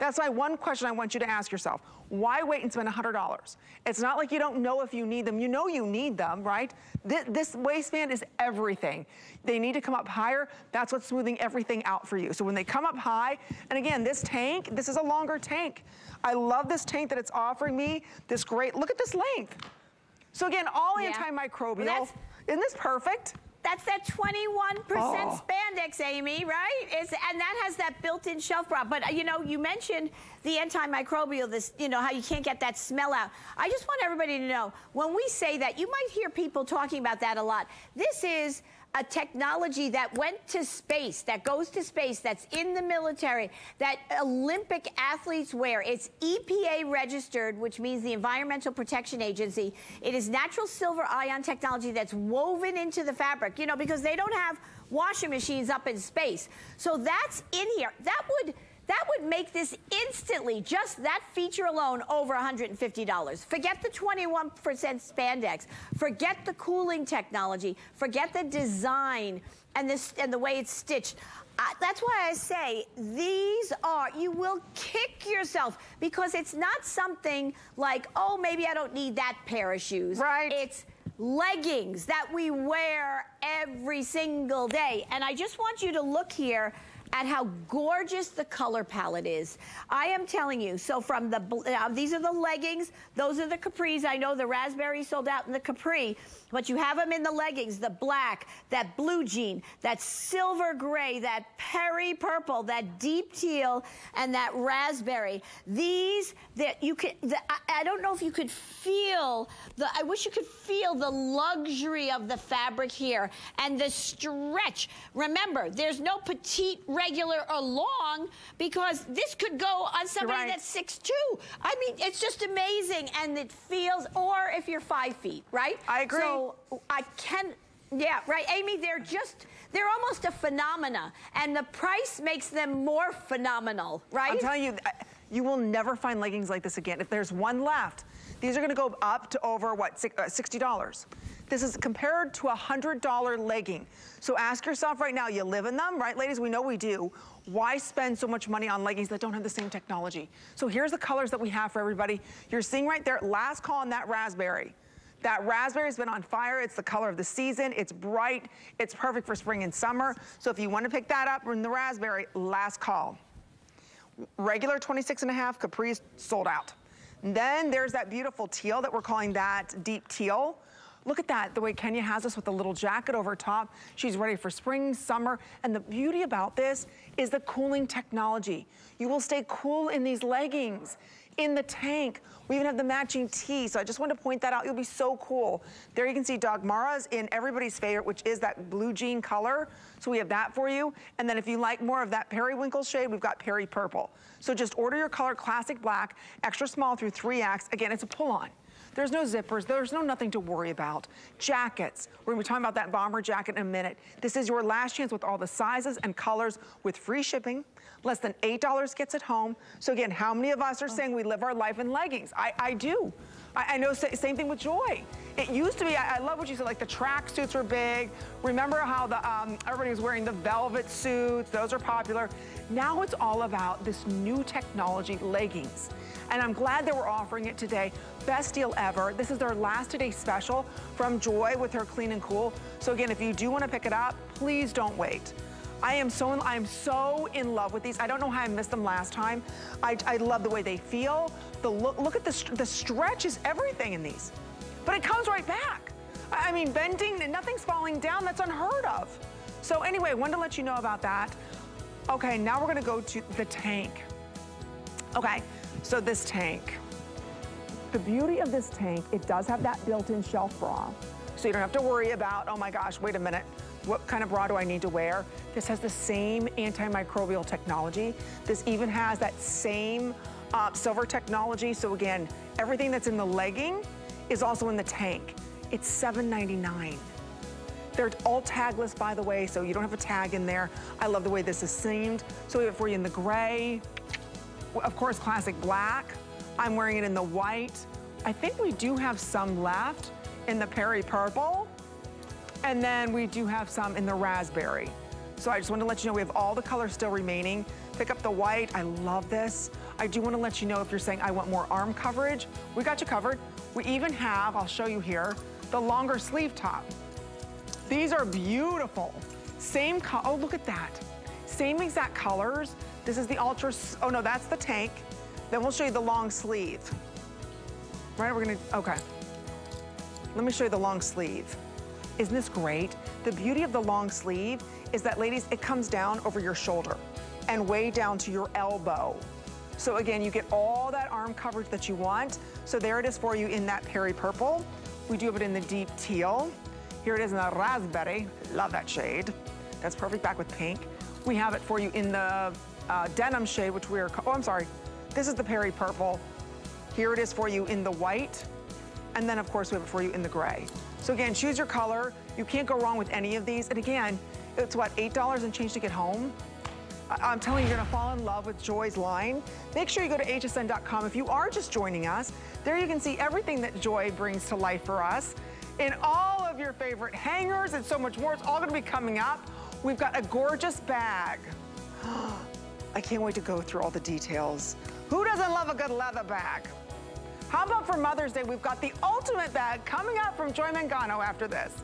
That's my one question I want you to ask yourself. Why wait and spend $100? It's not like you don't know if you need them. You know you need them, right? This, this, waistband is everything. They need to come up higher. That's what's smoothing everything out for you. So when they come up high, and again, this tank, this is a longer tank. I love this tank that it's offering me. This great, look at this length. So again, all yeah. antimicrobial. Well, Isn't this perfect? That's that 21% oh. spandex, Amy, right? It's, and that has that built-in shelf bra. But, uh, you know, you mentioned the antimicrobial, this, you know, how you can't get that smell out. I just want everybody to know, when we say that, you might hear people talking about that a lot. This is a technology that went to space, that goes to space, that's in the military, that Olympic athletes wear. It's EPA registered, which means the Environmental Protection Agency. It is natural silver ion technology that's woven into the fabric, you know, because they don't have washing machines up in space. So that's in here. That would that would make this instantly, just that feature alone, over $150. Forget the 21% spandex. Forget the cooling technology. Forget the design and, this, and the way it's stitched. Uh, that's why I say these are, you will kick yourself because it's not something like, oh, maybe I don't need that pair of shoes. Right. It's leggings that we wear every single day. And I just want you to look here at how gorgeous the color palette is. I am telling you, so from the, uh, these are the leggings, those are the capris. I know the raspberry sold out in the capri, but you have them in the leggings, the black, that blue jean, that silver gray, that peri purple, that deep teal, and that raspberry. These, that you can, the, I, I don't know if you could feel the, I wish you could feel the luxury of the fabric here and the stretch. Remember, there's no petite regular or long because this could go on somebody right. that's six two. I mean, it's just amazing, and it feels. Or if you're five feet, right? I agree. So I can. Yeah, right, Amy. They're just. They're almost a phenomena, and the price makes them more phenomenal, right? I'm telling you, you will never find leggings like this again. If there's one left, these are gonna go up to over, what, uh, $60. This is compared to a $100 legging. So ask yourself right now, you live in them, right, ladies? We know we do. Why spend so much money on leggings that don't have the same technology? So here's the colors that we have for everybody. You're seeing right there, last call on that raspberry. That raspberry's been on fire. It's the color of the season. It's bright. It's perfect for spring and summer. So if you want to pick that up in the raspberry, last call. Regular 26 and a half, Capri's sold out. And then there's that beautiful teal that we're calling that deep teal. Look at that, the way Kenya has us with the little jacket over top. She's ready for spring, summer. And the beauty about this is the cooling technology. You will stay cool in these leggings, in the tank. We even have the matching tee, so I just want to point that out. You'll be so cool. There you can see Dagmara's in everybody's favorite, which is that blue jean color. So we have that for you. And then if you like more of that periwinkle shade, we've got peri purple. So just order your color classic black, extra small through 3X. Again, it's a pull-on. There's no zippers. There's no nothing to worry about. Jackets. We're going to be talking about that bomber jacket in a minute. This is your last chance with all the sizes and colors with free shipping. Less than $8 gets it home. So again, how many of us are saying we live our life in leggings? I, I do. I, I know, same thing with Joy. It used to be, I, I love what you said, like the track suits were big. Remember how the um, everybody was wearing the velvet suits, those are popular. Now it's all about this new technology, leggings. And I'm glad that we're offering it today. Best deal ever. This is their last today special from Joy with her clean and cool. So again, if you do want to pick it up, please don't wait. I am so in, I am so in love with these. I don't know how I missed them last time. I, I love the way they feel. The look, look at the, the stretch is everything in these. But it comes right back. I mean, bending, nothing's falling down. That's unheard of. So anyway, I wanted to let you know about that. Okay, now we're gonna go to the tank. Okay, so this tank. The beauty of this tank, it does have that built-in shelf bra. So you don't have to worry about, oh my gosh, wait a minute what kind of bra do I need to wear? This has the same antimicrobial technology. This even has that same uh, silver technology. So again, everything that's in the legging is also in the tank. It's $7.99. They're all tagless, by the way, so you don't have a tag in there. I love the way this is seamed. So we have it for you in the gray, of course, classic black. I'm wearing it in the white. I think we do have some left in the peri purple. And then we do have some in the raspberry. So I just want to let you know we have all the colors still remaining. Pick up the white. I love this. I do want to let you know if you're saying I want more arm coverage, we got you covered. We even have, I'll show you here, the longer sleeve top. These are beautiful. Same, oh, look at that. Same exact colors. This is the ultra, oh no, that's the tank. Then we'll show you the long sleeve. Right, we're gonna, okay. Let me show you the long sleeve. Isn't this great? The beauty of the long sleeve is that, ladies, it comes down over your shoulder and way down to your elbow. So again, you get all that arm coverage that you want. So there it is for you in that peri purple. We do have it in the deep teal. Here it is in the raspberry. Love that shade. That's perfect back with pink. We have it for you in the uh, denim shade, which we are, oh, I'm sorry. This is the peri purple. Here it is for you in the white. And then of course we have it for you in the gray. So again, choose your color. You can't go wrong with any of these. And again, it's what, $8 and change to get home? I'm telling you, you're gonna fall in love with Joy's line. Make sure you go to hsn.com. If you are just joining us, there you can see everything that Joy brings to life for us in all of your favorite hangers and so much more. It's all gonna be coming up. We've got a gorgeous bag. I can't wait to go through all the details. Who doesn't love a good leather bag? How about for Mother's Day, we've got the ultimate bag coming up from Joy Mangano after this.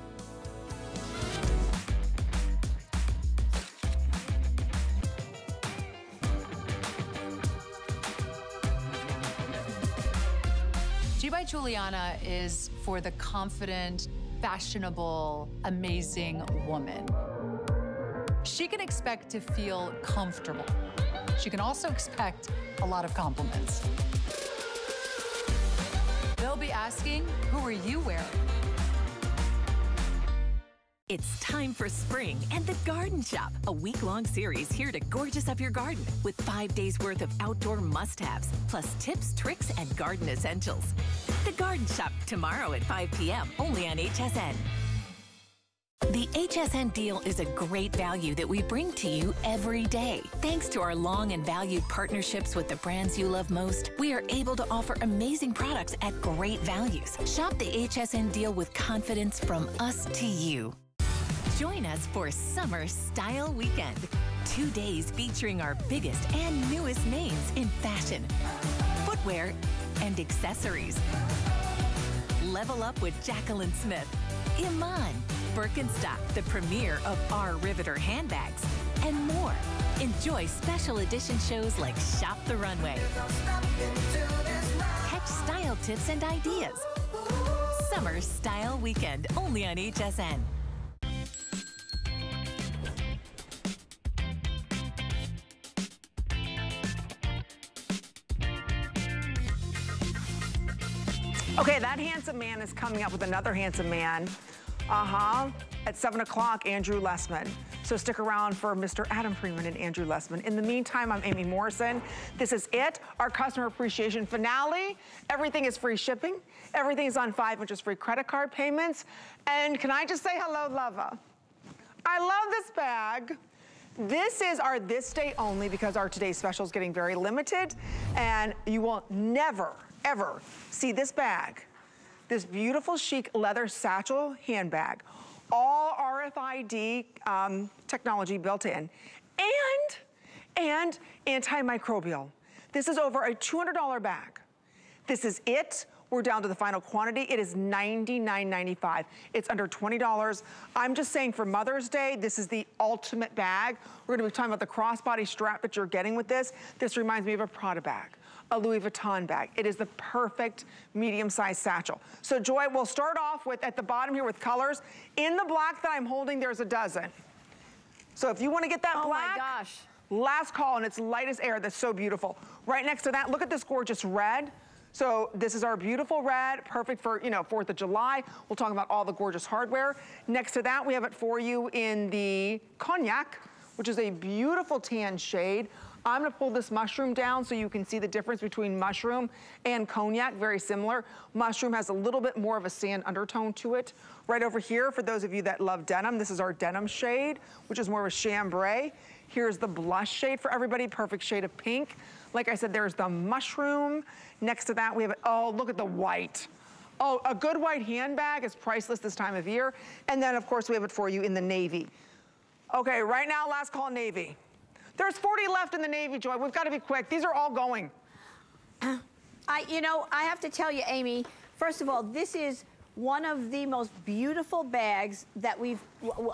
G by Giuliana is for the confident, fashionable, amazing woman. She can expect to feel comfortable. She can also expect a lot of compliments. They'll be asking, who are you wearing? It's time for spring and the Garden Shop, a week long series here to gorgeous up your garden with five days worth of outdoor must haves, plus tips, tricks, and garden essentials. The Garden Shop tomorrow at 5 p.m. only on HSN. The HSN deal is a great value that we bring to you every day. Thanks to our long and valued partnerships with the brands you love most, we are able to offer amazing products at great values. Shop the HSN deal with confidence from us to you. Join us for Summer Style Weekend. Two days featuring our biggest and newest names in fashion, footwear, and accessories. Level up with Jaclyn Smith, Iman, Birkenstock, the premier of our Riveter handbags, and more. Enjoy special edition shows like Shop the Runway. Catch style tips and ideas. Summer Style Weekend only on HSN. Handsome man is coming up with another handsome man. Uh-huh. At 7 o'clock, Andrew Lessman. So stick around for Mr. Adam Freeman and Andrew Lessman. In the meantime, I'm Amy Morrison. This is it, our customer appreciation finale. Everything is free shipping. Everything is on five inches free credit card payments. And can I just say hello, Lova? I love this bag. This is our this day only because our today's special is getting very limited and you will never, ever see this bag, this beautiful chic leather satchel handbag, all RFID um, technology built in, and, and antimicrobial. This is over a $200 bag. This is it. We're down to the final quantity. It is $99.95. It's under $20. I'm just saying for Mother's Day, this is the ultimate bag. We're gonna be talking about the crossbody strap that you're getting with this. This reminds me of a Prada bag a Louis Vuitton bag. It is the perfect medium-sized satchel. So Joy, we'll start off with, at the bottom here with colors. In the black that I'm holding, there's a dozen. So if you wanna get that oh black, my gosh. last call, and it's light as air, that's so beautiful. Right next to that, look at this gorgeous red. So this is our beautiful red, perfect for, you know, 4th of July. We'll talk about all the gorgeous hardware. Next to that, we have it for you in the cognac, which is a beautiful tan shade. I'm gonna pull this mushroom down so you can see the difference between mushroom and cognac, very similar. Mushroom has a little bit more of a sand undertone to it. Right over here, for those of you that love denim, this is our denim shade, which is more of a chambray. Here's the blush shade for everybody, perfect shade of pink. Like I said, there's the mushroom. Next to that, we have, oh, look at the white. Oh, a good white handbag is priceless this time of year. And then, of course, we have it for you in the navy. Okay, right now, last call navy. There's 40 left in the navy, Joy. We've got to be quick. These are all going. I, you know, I have to tell you, Amy, first of all, this is one of the most beautiful bags that we've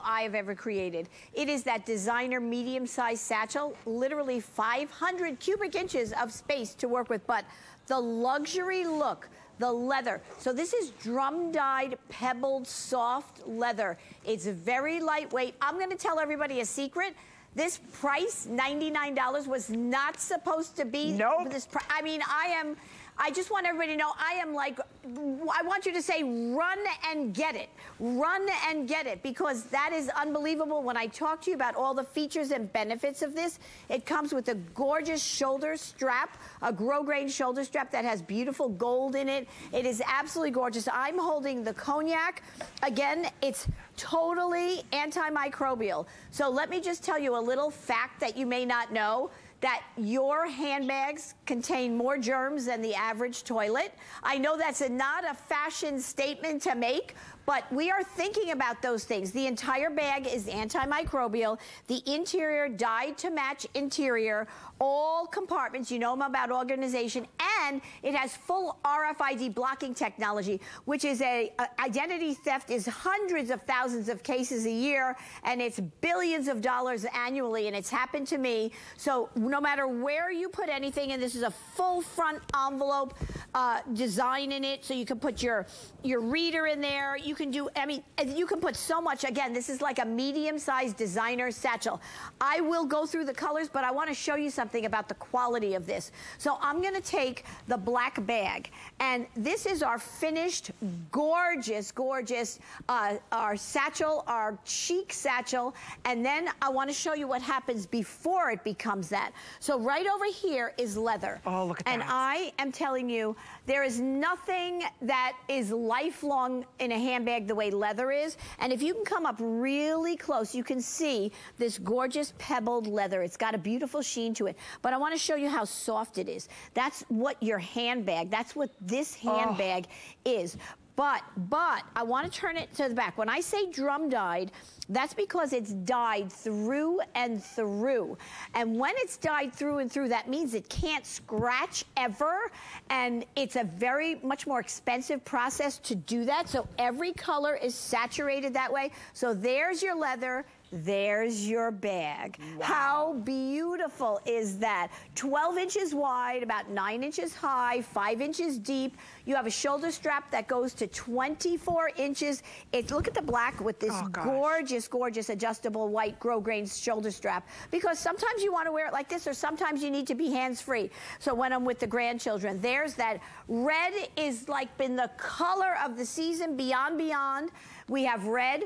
I have ever created. It is that designer medium-sized satchel, literally 500 cubic inches of space to work with, but the luxury look, the leather. So this is drum-dyed, pebbled, soft leather. It's very lightweight. I'm gonna tell everybody a secret. This price, $99, was not supposed to be nope. this I mean, I am, I just want everybody to know I am like, I want you to say run and get it. Run and get it because that is unbelievable. When I talk to you about all the features and benefits of this, it comes with a gorgeous shoulder strap, a grosgrain shoulder strap that has beautiful gold in it. It is absolutely gorgeous. I'm holding the cognac. Again, it's totally antimicrobial. So let me just tell you a little fact that you may not know that your handbags contain more germs than the average toilet. I know that's a, not a fashion statement to make, but we are thinking about those things. The entire bag is antimicrobial. The interior dyed to match interior. All compartments, you know about organization, and it has full RFID blocking technology, which is a, a identity theft is hundreds of thousands of cases a year, and it's billions of dollars annually, and it's happened to me. So no matter where you put anything, and this is a full front envelope uh, design in it, so you can put your your reader in there. You can do, I mean, you can put so much. Again, this is like a medium-sized designer satchel. I will go through the colors, but I want to show you something about the quality of this. So I'm going to take the black bag, and this is our finished, gorgeous, gorgeous, uh, our satchel, our chic satchel, and then I want to show you what happens before it becomes that. So right over here is leather. Oh, look at and that. And I am telling you, there is nothing that is lifelong in a handbag the way leather is. And if you can come up really close, you can see this gorgeous pebbled leather. It's got a beautiful sheen to it. But I want to show you how soft it is. That's what your handbag, that's what this oh. handbag oh. is. But, but, I want to turn it to the back. When I say drum dyed, that's because it's dyed through and through. And when it's dyed through and through, that means it can't scratch ever. And it's a very much more expensive process to do that. So every color is saturated that way. So there's your leather. There's your bag. Wow. How beautiful is that? 12 inches wide, about 9 inches high, 5 inches deep. You have a shoulder strap that goes to 24 inches. It, look at the black with this oh, gorgeous, gorgeous adjustable white grosgrain shoulder strap because sometimes you want to wear it like this or sometimes you need to be hands-free. So when I'm with the grandchildren, there's that. Red is like been the color of the season beyond beyond. We have red,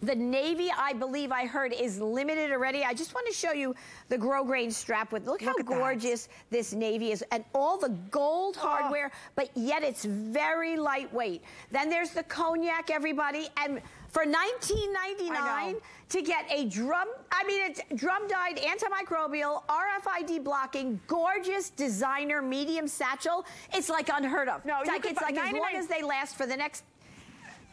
the navy, I believe I heard, is limited already. I just want to show you the grosgrain strap with, look, look how gorgeous that. this navy is. And all the gold oh. hardware, but yet it's very lightweight. Then there's the cognac, everybody. And for $19.99 to get a drum, I mean, it's drum-dyed, antimicrobial, RFID blocking, gorgeous designer medium satchel. It's like unheard of. No, it's like, it's like as long as they last for the next...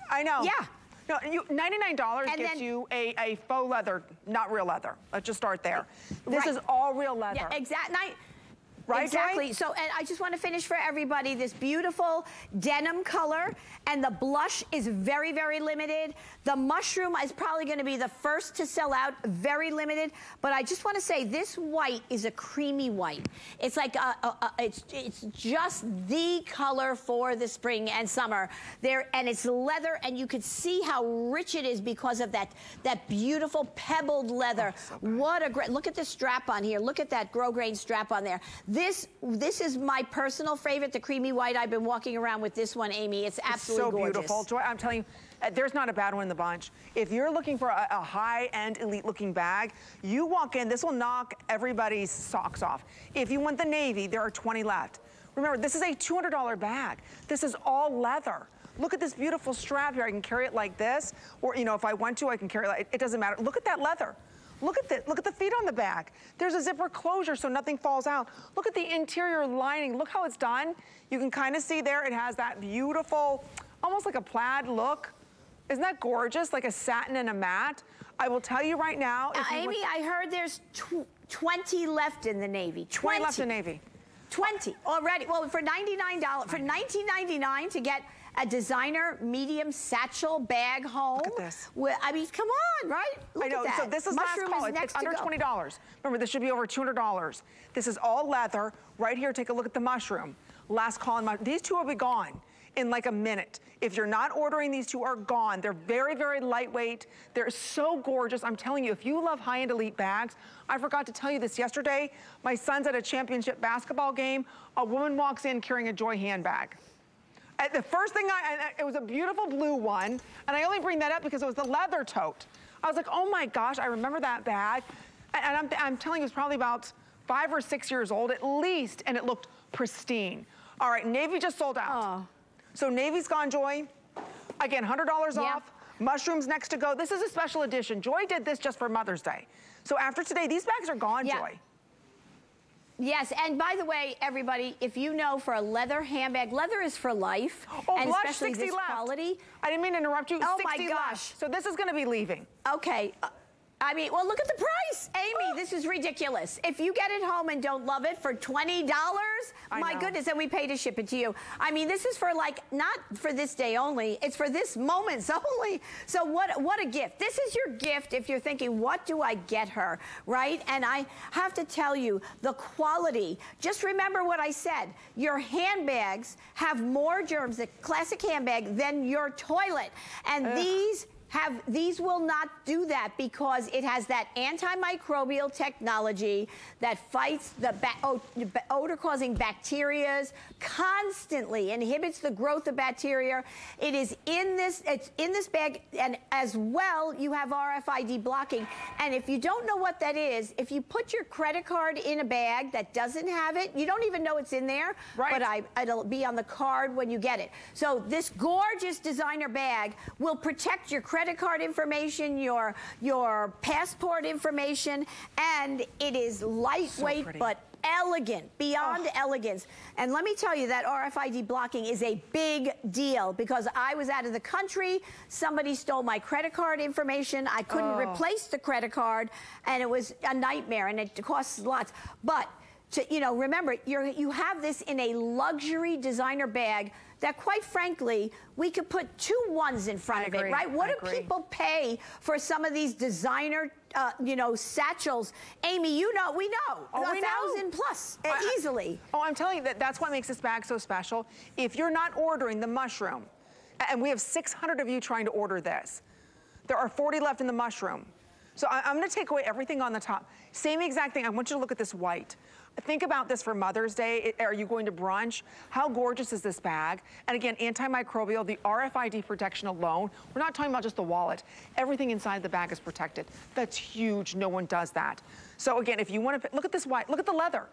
I know. Yeah. No, you, $99 and gets then, you a, a faux leather, not real leather. Let's just start there. This right. is all real leather. Yeah, exactly. Right, exactly. Joy? So, and I just want to finish for everybody this beautiful denim color, and the blush is very, very limited. The mushroom is probably going to be the first to sell out, very limited. But I just want to say this white is a creamy white. It's like a, a, a, it's it's just the color for the spring and summer. There, and it's leather, and you can see how rich it is because of that that beautiful pebbled leather. Oh, so what a great look at the strap on here. Look at that grosgrain strap on there. This this is my personal favorite, the creamy white. I've been walking around with this one, Amy. It's absolutely it's so gorgeous. beautiful. Joy, I'm telling you, uh, there's not a bad one in the bunch. If you're looking for a, a high-end, elite-looking bag, you walk in, this will knock everybody's socks off. If you want the navy, there are 20 left. Remember, this is a $200 bag. This is all leather. Look at this beautiful strap here. I can carry it like this, or, you know, if I want to, I can carry it like, it doesn't matter. Look at that leather. Look at this, look at the feet on the back. There's a zipper closure so nothing falls out. Look at the interior lining. Look how it's done. You can kind of see there, it has that beautiful, almost like a plaid look. Isn't that gorgeous? Like a satin and a matte. I will tell you right now. Uh, Amy, I heard there's tw 20 left in the Navy. 20 left in the Navy. 20 already. Well, for $99, for $19.99 to get a designer medium satchel bag home. Look at this. With, I mean, come on, right? Look I know. So this is Mushroom last call. Is It's, under to go. twenty dollars. Remember, this should be over two hundred dollars. This is all leather. Right here, take a look at the mushroom. Last call in my. These two will be gone in like a minute. If you're not ordering, these two are gone. They're very, very lightweight. They're so gorgeous. I'm telling you, if you love high-end elite bags, I forgot to tell you this yesterday. My son's at a championship basketball game. A woman walks in carrying a Joy handbag. Uh, the first thing I, I- it was a beautiful blue one, and I only bring that up because it was the leather tote. I was like, oh my gosh, I remember that bag. And, and I'm, I'm telling you, it was probably about five or six years old at least, and it looked pristine. All right, Navy just sold out. Oh. So Navy's gone, Joy. Again, $100 Yeah. off. Mushrooms next to go. This is a special edition. Joy did this just for Mother's Day. So after today, these bags are gone, Yeah. Joy. Yes, and by the way, everybody, if you know for a leather handbag, leather is for life. Oh, and blush especially 60 this left. quality. I didn't mean to interrupt you. Oh, my gosh. left. So this is going to be leaving. Okay. uh, I mean, well, look at the price. Amy, this is ridiculous. If you get it home and don't love it for $20, I my know. goodness, and we pay to ship it to you. I mean, this is for like, not for this day only, it's for this moments only. So what, what a gift. This is your gift if you're thinking, what do I get her, right? And I have to tell you, the quality, just remember what I said. Your handbags have more germs, the classic handbag, than your toilet. And these have these will not do that because it has that antimicrobial technology that fights the ba- odor causing bacterias constantly inhibits the growth of bacteria it is in this it's in this bag and as well you have RFID blocking and if you don't know what that is if you put your credit card in a bag that doesn't have it you don't even know it's in there Right. but I it'll be on the card when you get it. So this gorgeous designer bag will protect your credit card information, your your passport information, and it is lightweight pretty. but elegant, beyond elegance. And let me tell you that RFID blocking is a big deal because I was out of the country, somebody stole my credit card information, I couldn't replace the credit card, and it was a nightmare and it costs lots. But to, you know, remember, you're, you have this in a luxury designer bag that, quite frankly, we could put two ones in front I of it, right? What I do agree. people pay for some of these designer, uh, you know, satchels? Amy, you know, we know, Oh, a we know. thousand plus, uh, I- easily. Oh, I'm telling you that that's what makes this bag so special. If you're not ordering the mushroom, and we have 600 of you trying to order this, there are 40 left in the mushroom. So I, going to take away everything on the top. Same exact thing. I want you to look at this white. Think about this for Mother's Day. Are you going to brunch? How gorgeous is this bag? And again, antimicrobial, the RFID protection alone. We're not talking about just the wallet. Everything inside the bag is protected. That's huge. No one does that. So again, if you want to, look at this white. Look at the leather.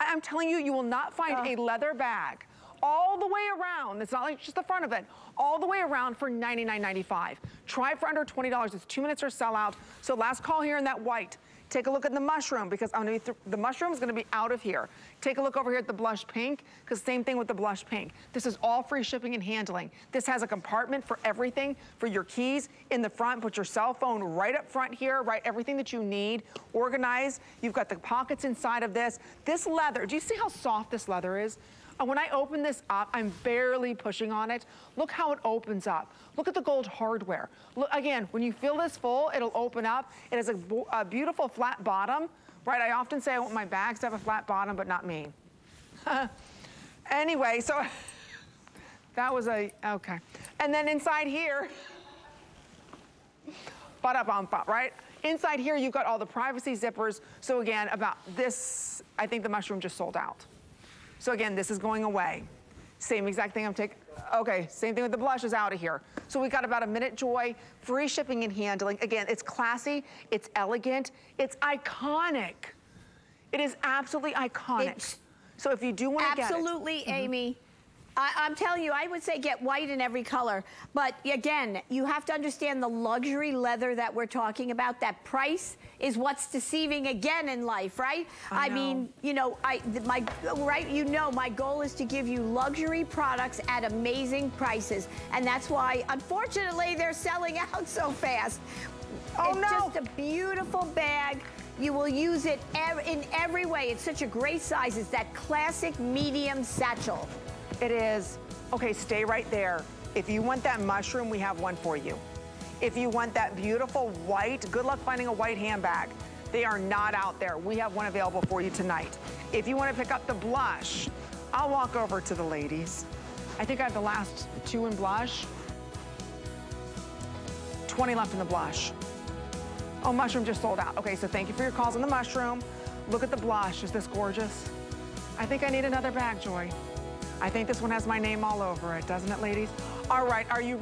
I- I'm telling you, you will not find a leather bag all the way around. It's not like just the front of it. All the way around for $99.95. Try for under $20. It's two minutes or sell out. So last call here in that white. Take a look at the mushroom because I'm gonna be th- the mushroom is gonna be out of here. Take a look over here at the blush pink because same thing with the blush pink. This is all free shipping and handling. This has a compartment for everything, for your keys in the front. Put your cell phone right up front here, right? Everything that you need, organized. You've got the pockets inside of this. This leather, do you see how soft this leather is? And when I open this up, I'm barely pushing on it. Look how it opens up. Look at the gold hardware. Look, again, when you feel this full, it'll open up. It has a, a beautiful flat bottom, right? I often say I want my bags to have a flat bottom, but not me. anyway, so that was a, okay. And then inside here, ba-da-bum-bum, right? Inside here, you've got all the privacy zippers. So again, about this, I think the mushroom just sold out. So again, this is going away. Same exact thing I'm taking. Okay, same thing with the blush is out of here. So we got about a minute joy, free shipping and handling. Again, it's classy, it's elegant, it's iconic. It is absolutely iconic. It's so if you do want to get it. Absolutely, Mm-hmm. Amy. I, am telling you, I would say get white in every color. But again, you have to understand the luxury leather that we're talking about. That price is what's deceiving again in life, right? I mean, you know, I my right. You know, my goal is to give you luxury products at amazing prices, and that's why, unfortunately, they're selling out so fast. Oh, it's no. just a beautiful bag. You will use it in every way. It's such a great size. It's that classic medium satchel. It is. Okay, stay right there. If you want that mushroom, we have one for you. If you want that beautiful white, good luck finding a white handbag. They are not out there. We have one available for you tonight. If you want to pick up the blush, I'll walk over to the ladies. I think I have the last two in blush. 20 left in the blush. Oh, mushroom just sold out. Okay, so thank you for your calls on the mushroom. Look at the blush. Is this gorgeous? I think I need another bag, Joy. I think this one has my name all over it, doesn't it, ladies? All right, are you ready?